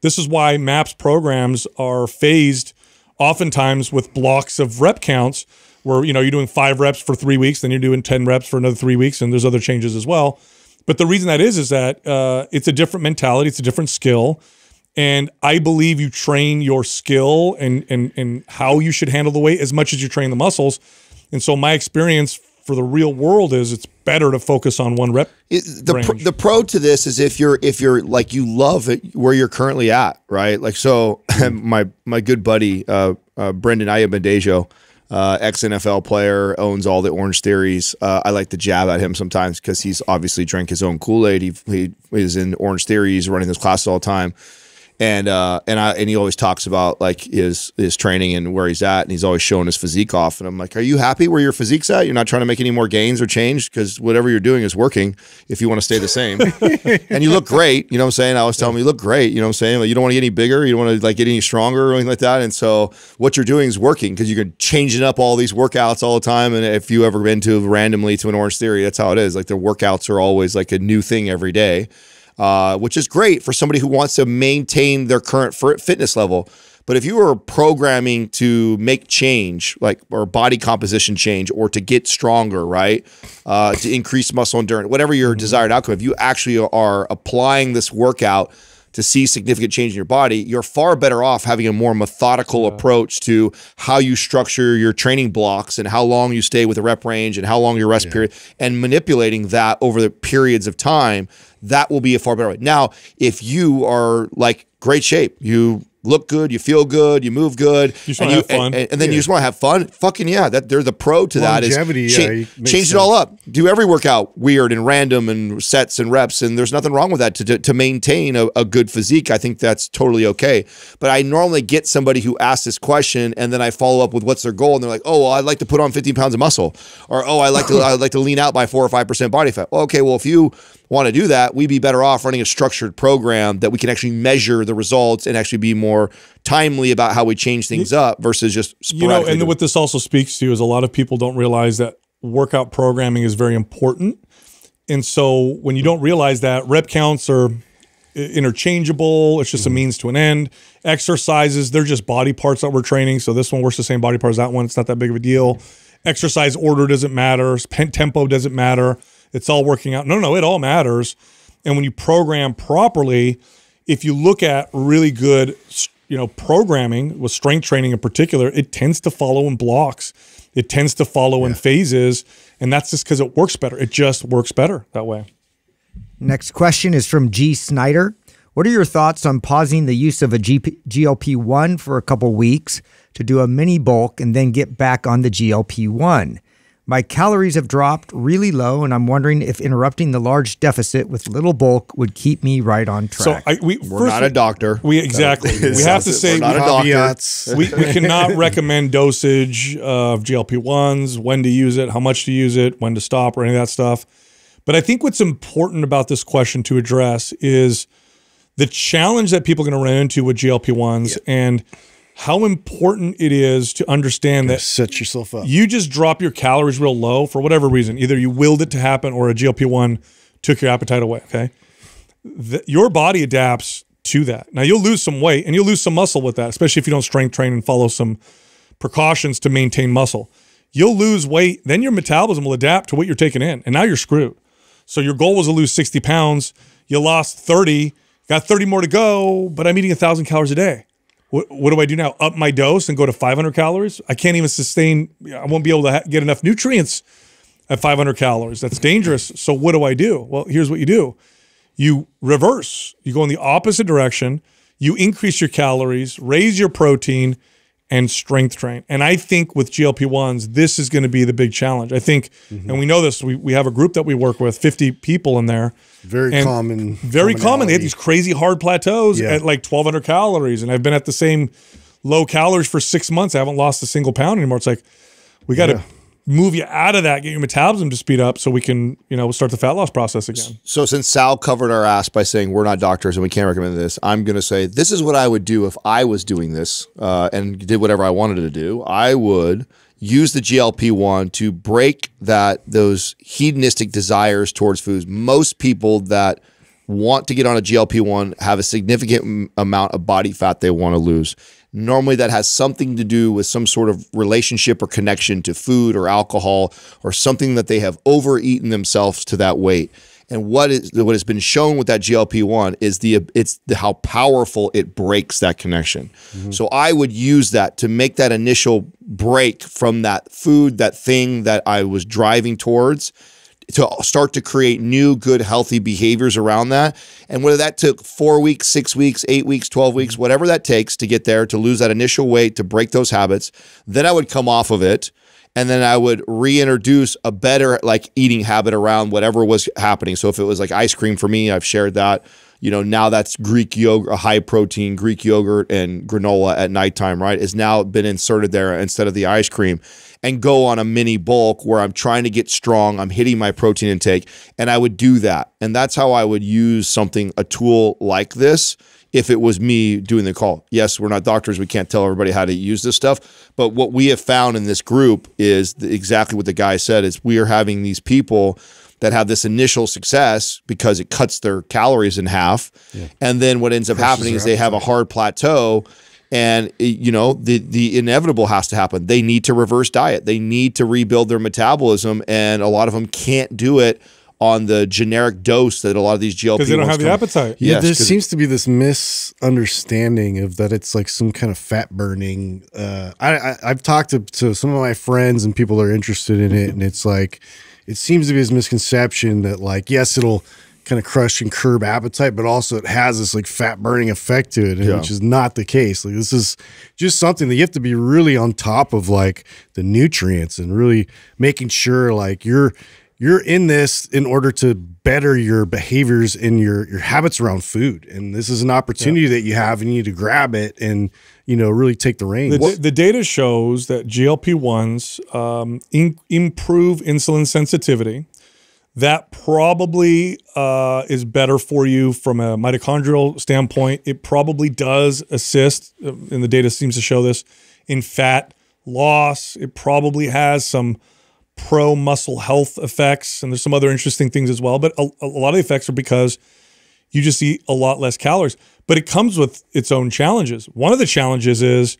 this is why MAPS programs are phased oftentimes with blocks of rep counts where, you know, you're doing five reps for three weeks, then you're doing 10 reps for another three weeks, and there's other changes as well. But the reason that is, is that uh, it's a different mentality, it's a different skill. And I believe you train your skill and, and, and how you should handle the weight as much as you train the muscles. And so my experience for the real world is it's better to focus on one rep. It, the pr- the pro to this is if you're if you're like you love it where you're currently at, right? Like so, my my good buddy uh, uh, Brendon Ayanbadejo, uh, ex NFL player, owns all the Orangetheories. Uh, I like to jab at him sometimes because he's obviously drank his own Kool Aid. He he is in Orangetheories, running those classes all the time and uh, and I and he always talks about like his his training and where he's at, and he's always showing his physique off. And I'm like, are you happy where your physique's at? You're not trying to make any more gains or change because whatever you're doing is working. If you want to stay the same, and you look great, you know what I'm saying. I was telling him you look great. You know what I'm saying. Like you don't want to get any bigger, you don't want to like get any stronger or anything like that. And so what you're doing is working because you're changing up all these workouts all the time. And if you ever been to randomly to an Orangetheory, that's how it is. Like their workouts are always like a new thing every day uh, which is great for somebody who wants to maintain their current fitness level. But if you are programming to make change, like or body composition change, or to get stronger, right, uh, to increase muscle endurance, whatever your desired outcome, if you actually are applying this workout to see significant change in your body, you're far better off having a more methodical approach to how you structure your training blocks and how long you stay with the rep range and how long your rest period and manipulating that over the periods of time. That will be a far better way. Now, if you are like great shape, you look good, you feel good, you move good, You just and, have fun. and, and then you just want to have fun. Fucking yeah, that they're the pro to that. Is Longevity, cha- yeah, makes change it all up. Do every workout weird and random and sets and reps, and there's nothing wrong with that to to, to maintain a, a good physique. I think that's totally okay. But I normally get somebody who asks this question, and then I follow up with what's their goal, and they're like, oh, well, I'd like to put on 15 pounds of muscle, or oh, I like to I'd like to lean out by four or five percent body fat. Well, okay, well if you want to do that, we'd be better off running a structured program that we can actually measure the results and actually be more timely about how we change things up versus just you know, and what this also speaks to is a lot of people don't realize that workout programming is very important. And so when you don't realize that, rep counts are interchangeable. It's just a mm-hmm. means to an end. Exercises, they're just body parts that we're training. So this one works the same body part as that one. It's not that big of a deal. Mm-hmm. Exercise order doesn't matter. Tempo doesn't matter. It's all working out. No, no, it all matters. And when you program properly, if you look at really good, you know, programming with strength training in particular, it tends to follow in blocks. It tends to follow in phases, and that's just because it works better. It just works better that way. Next question is from G. Snyder. What are your thoughts on pausing the use of a GP, GLP 1 for a couple weeks to do a mini bulk and then get back on the GLP 1? My calories have dropped really low, and I'm wondering if interrupting the large deficit with little bulk would keep me right on So track. I, we, we're not a doctor. We exactly. That is- we have to say we're not a doctor. We, we cannot recommend dosage of GLP ones, when to use it, how much to use it, when to stop, or any of that stuff. But I think what's important about this question to address is the challenge that people are going to run into with GLP ones and how important it is to understand that Set yourself up. you just drop your calories real low for whatever reason. Either you willed it to happen or a GLP 1 took your appetite away. Okay. The, your body adapts to that. Now, you'll lose some weight and you'll lose some muscle with that, especially if you don't strength train and follow some precautions to maintain muscle. You'll lose weight, then your metabolism will adapt to what you're taking in, and now you're screwed. So, your goal was to lose 60 pounds. You lost 30, got 30 more to go, but I'm eating 1,000 calories a day. What, what do I do now? Up my dose and go to 500 calories? I can't even sustain, I won't be able to get enough nutrients at 500 calories. That's dangerous. So, what do I do? Well, here's what you do you reverse, you go in the opposite direction, you increase your calories, raise your protein, and strength train. And I think with GLP 1s, this is going to be the big challenge. I think, mm-hmm. and we know this, we, we have a group that we work with, 50 people in there. Very common. Very common. They have these crazy hard plateaus Yeah. at like 1,200 calories. And I've been at the same low calories for six months. I haven't lost a single pound anymore. It's like, we got to Yeah. Move you out of that, get your metabolism to speed up so we can, you know, start the fat loss process again. So since Sal covered our ass by saying we're not doctors and we can't recommend this, I'm going to say this is what I would do if I was doing this uh, and did whatever I wanted to do. I would use the GLP one to break that those hedonistic desires towards foods. Most people that want to get on a GLP one have a significant amount of body fat they want to lose. Normally, that has something to do with some sort of relationship or connection to food or alcohol or something that they have overeaten themselves to that weight. And what is what has been shown with that GLP one is the it's the, how powerful it breaks that connection. Mm-hmm. So I would use that to make that initial break from that food, that thing that I was driving towards, to start to create new, good, healthy behaviors around that. And whether that took four weeks, six weeks, eight weeks, 12 weeks, mm-hmm. whatever that takes to get there, to lose that initial weight, to break those habits, then I would come off of it. And then I would reintroduce a better like eating habit around whatever was happening. So if it was like ice cream for me, I've shared that. You know, now that's Greek yogurt, a high protein Greek yogurt and granola at nighttime, right? Is now been inserted there instead of the ice cream and go on a mini bulk where I'm trying to get strong, I'm hitting my protein intake, and I would do that. And that's how I would use something, a tool like this, if it was me doing the call. Yes, we're not doctors, we can't tell everybody how to use this stuff, but what we have found in this group is exactly what the guy said is we are having these people that have this initial success because it cuts their calories in half. And then what ends up happening is they have a hard plateau and uh, you know the the inevitable has to happen they need to reverse diet they need to rebuild their metabolism and a lot of them can't do it on the generic dose that a lot of these GLP Because they don't have the appetite. Yeah, Yes, there 'cause- seems to be this misunderstanding of that it's like some kind of fat burning. Uh, I, I I've talked to, to some of my friends and people that are interested in it, and it's like it seems to be this misconception that like yes, it'll kind of crush and curb appetite, but also it has this like fat burning effect to it, Yeah. which is not the case. Like this is just something that you have to be really on top of like the nutrients and really making sure like you're you're in this in order to better your behaviors and your your habits around food. And this is an opportunity that you have and you need to grab it and you know really take the reins. The, the data shows that GLP ones um, in, improve insulin sensitivity. That probably uh, is better for you from a mitochondrial standpoint. It probably does assist, uh, and the data seems to show this, in fat loss. It probably has some pro muscle health effects, and there's some other interesting things as well. But a, a lot of the effects are because you just eat a lot less calories. But it comes with its own challenges. One of the challenges is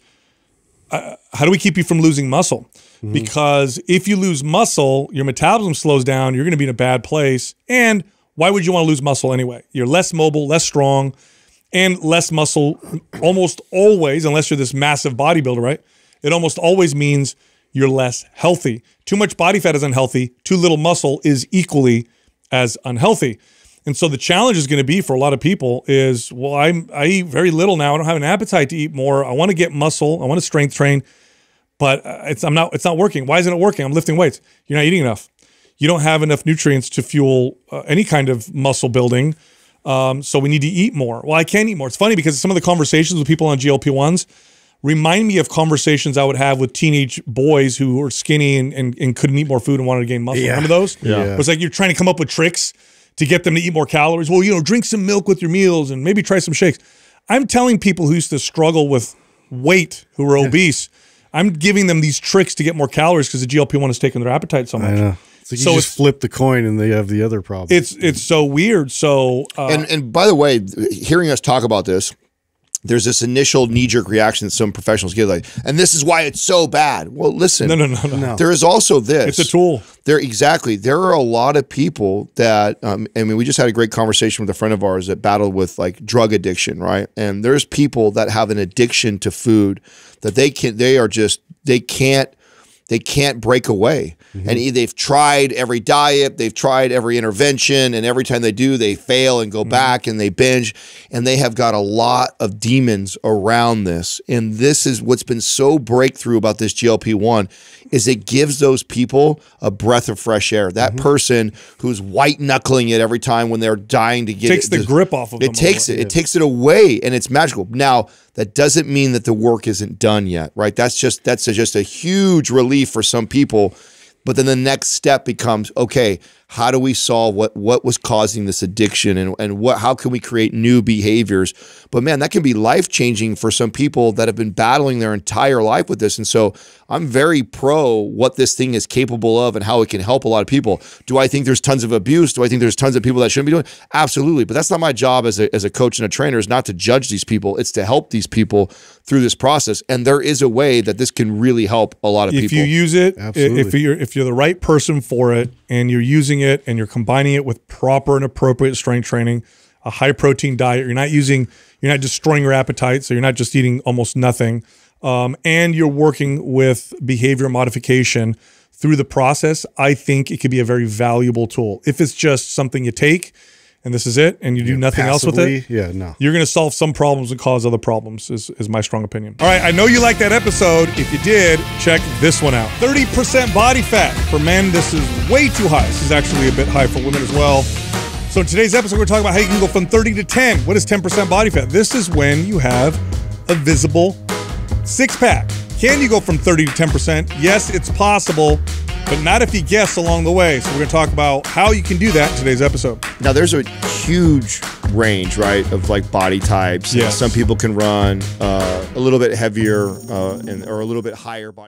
uh, how do we keep you from losing muscle? Mm-hmm. Because if you lose muscle, your metabolism slows down, you're going to be in a bad place. And why would you want to lose muscle anyway? You're less mobile, less strong, and less muscle almost always, unless you're this massive bodybuilder, right? It almost always means you're less healthy. Too much body fat is unhealthy, too little muscle is equally as unhealthy. And so the challenge is going to be for a lot of people is, well, I'm I eat very little now. I don't have an appetite to eat more. I want to get muscle. I want to strength train, but uh, it's I'm not it's not working. Why isn't it working? I'm lifting weights. You're not eating enough. You don't have enough nutrients to fuel uh, any kind of muscle building. Um, so we need to eat more. Well, I can eat more. It's funny because some of the conversations with people on GLP ones remind me of conversations I would have with teenage boys who were skinny and, and, and couldn't eat more food and wanted to gain muscle. Yeah. Remember those? Yeah. It was like you're trying to come up with tricks to get them to eat more calories. Well, you know, drink some milk with your meals and maybe try some shakes. I'm telling people who used to struggle with weight, who were obese, I'm giving them these tricks to get more calories because the GLP-1 has taken their appetite so much. I know. It's you So just flip the coin and they have the other problem. It's it's so weird. So uh, and and by the way, hearing us talk about this, there's this initial knee jerk reaction that some professionals get, like, and this is why it's so bad. Well, listen, no, no, no, no, No. There is also this. It's a tool. There exactly. There are a lot of people that um, I mean, we just had a great conversation with a friend of ours that battled with like drug addiction, right? And there's people that have an addiction to food that they can they are just they can't they can't break away. And e- they've tried every diet, they've tried every intervention, and every time they do, they fail and go mm-hmm. back and they binge. And they have got a lot of demons around this. And this is what's been so breakthrough about this GLP one is it gives those people a breath of fresh air. That mm-hmm. person who's white knuckling it every time when they're dying to get Takes it, the just- grip off of them it takes it. It takes it away, and it's magical. Now that doesn't mean that the work isn't done yet, right? That's just that's a, just a huge relief for some people. But then the next step becomes okay. How do we solve what what was causing this addiction, and and what how can we create new behaviors? But man, that can be life changing for some people that have been battling their entire life with this. And so I'm very pro what this thing is capable of and how it can help a lot of people. Do I think there's tons of abuse? Do I think there's tons of people that shouldn't be doing? it? Absolutely. But that's not my job as a, as a coach and a trainer is not to judge these people. It's to help these people through this process. And there is a way that this can really help a lot of if people. If you use it, Absolutely. if you're if you're the right person for it, and you're using it, and you're combining it with proper and appropriate strength training, a high protein diet, you're not using, you're not destroying your appetite, so you're not just eating almost nothing, um, and you're working with behavior modification through the process. I think it could be a very valuable tool. If it's just something you take, and this is it, and you do nothing else with it, Yeah, no. you're going to solve some problems and cause other problems is, is my strong opinion. All right i know you liked that episode. If you did check this one out. 30% body fat. For men this is way too high. This is actually a bit high for women as well. So in today's episode we're talking about how you can go from 30 to 10 what is 10% body fat? This is when you have a visible six pack can you go from 30 to 10% yes it's possible but not if you guess along the way so we're going to talk about how you can do that in today's episode now there's a huge range, right, of like body types. Yes. Some people can run uh, a little bit heavier uh, and or a little bit higher body.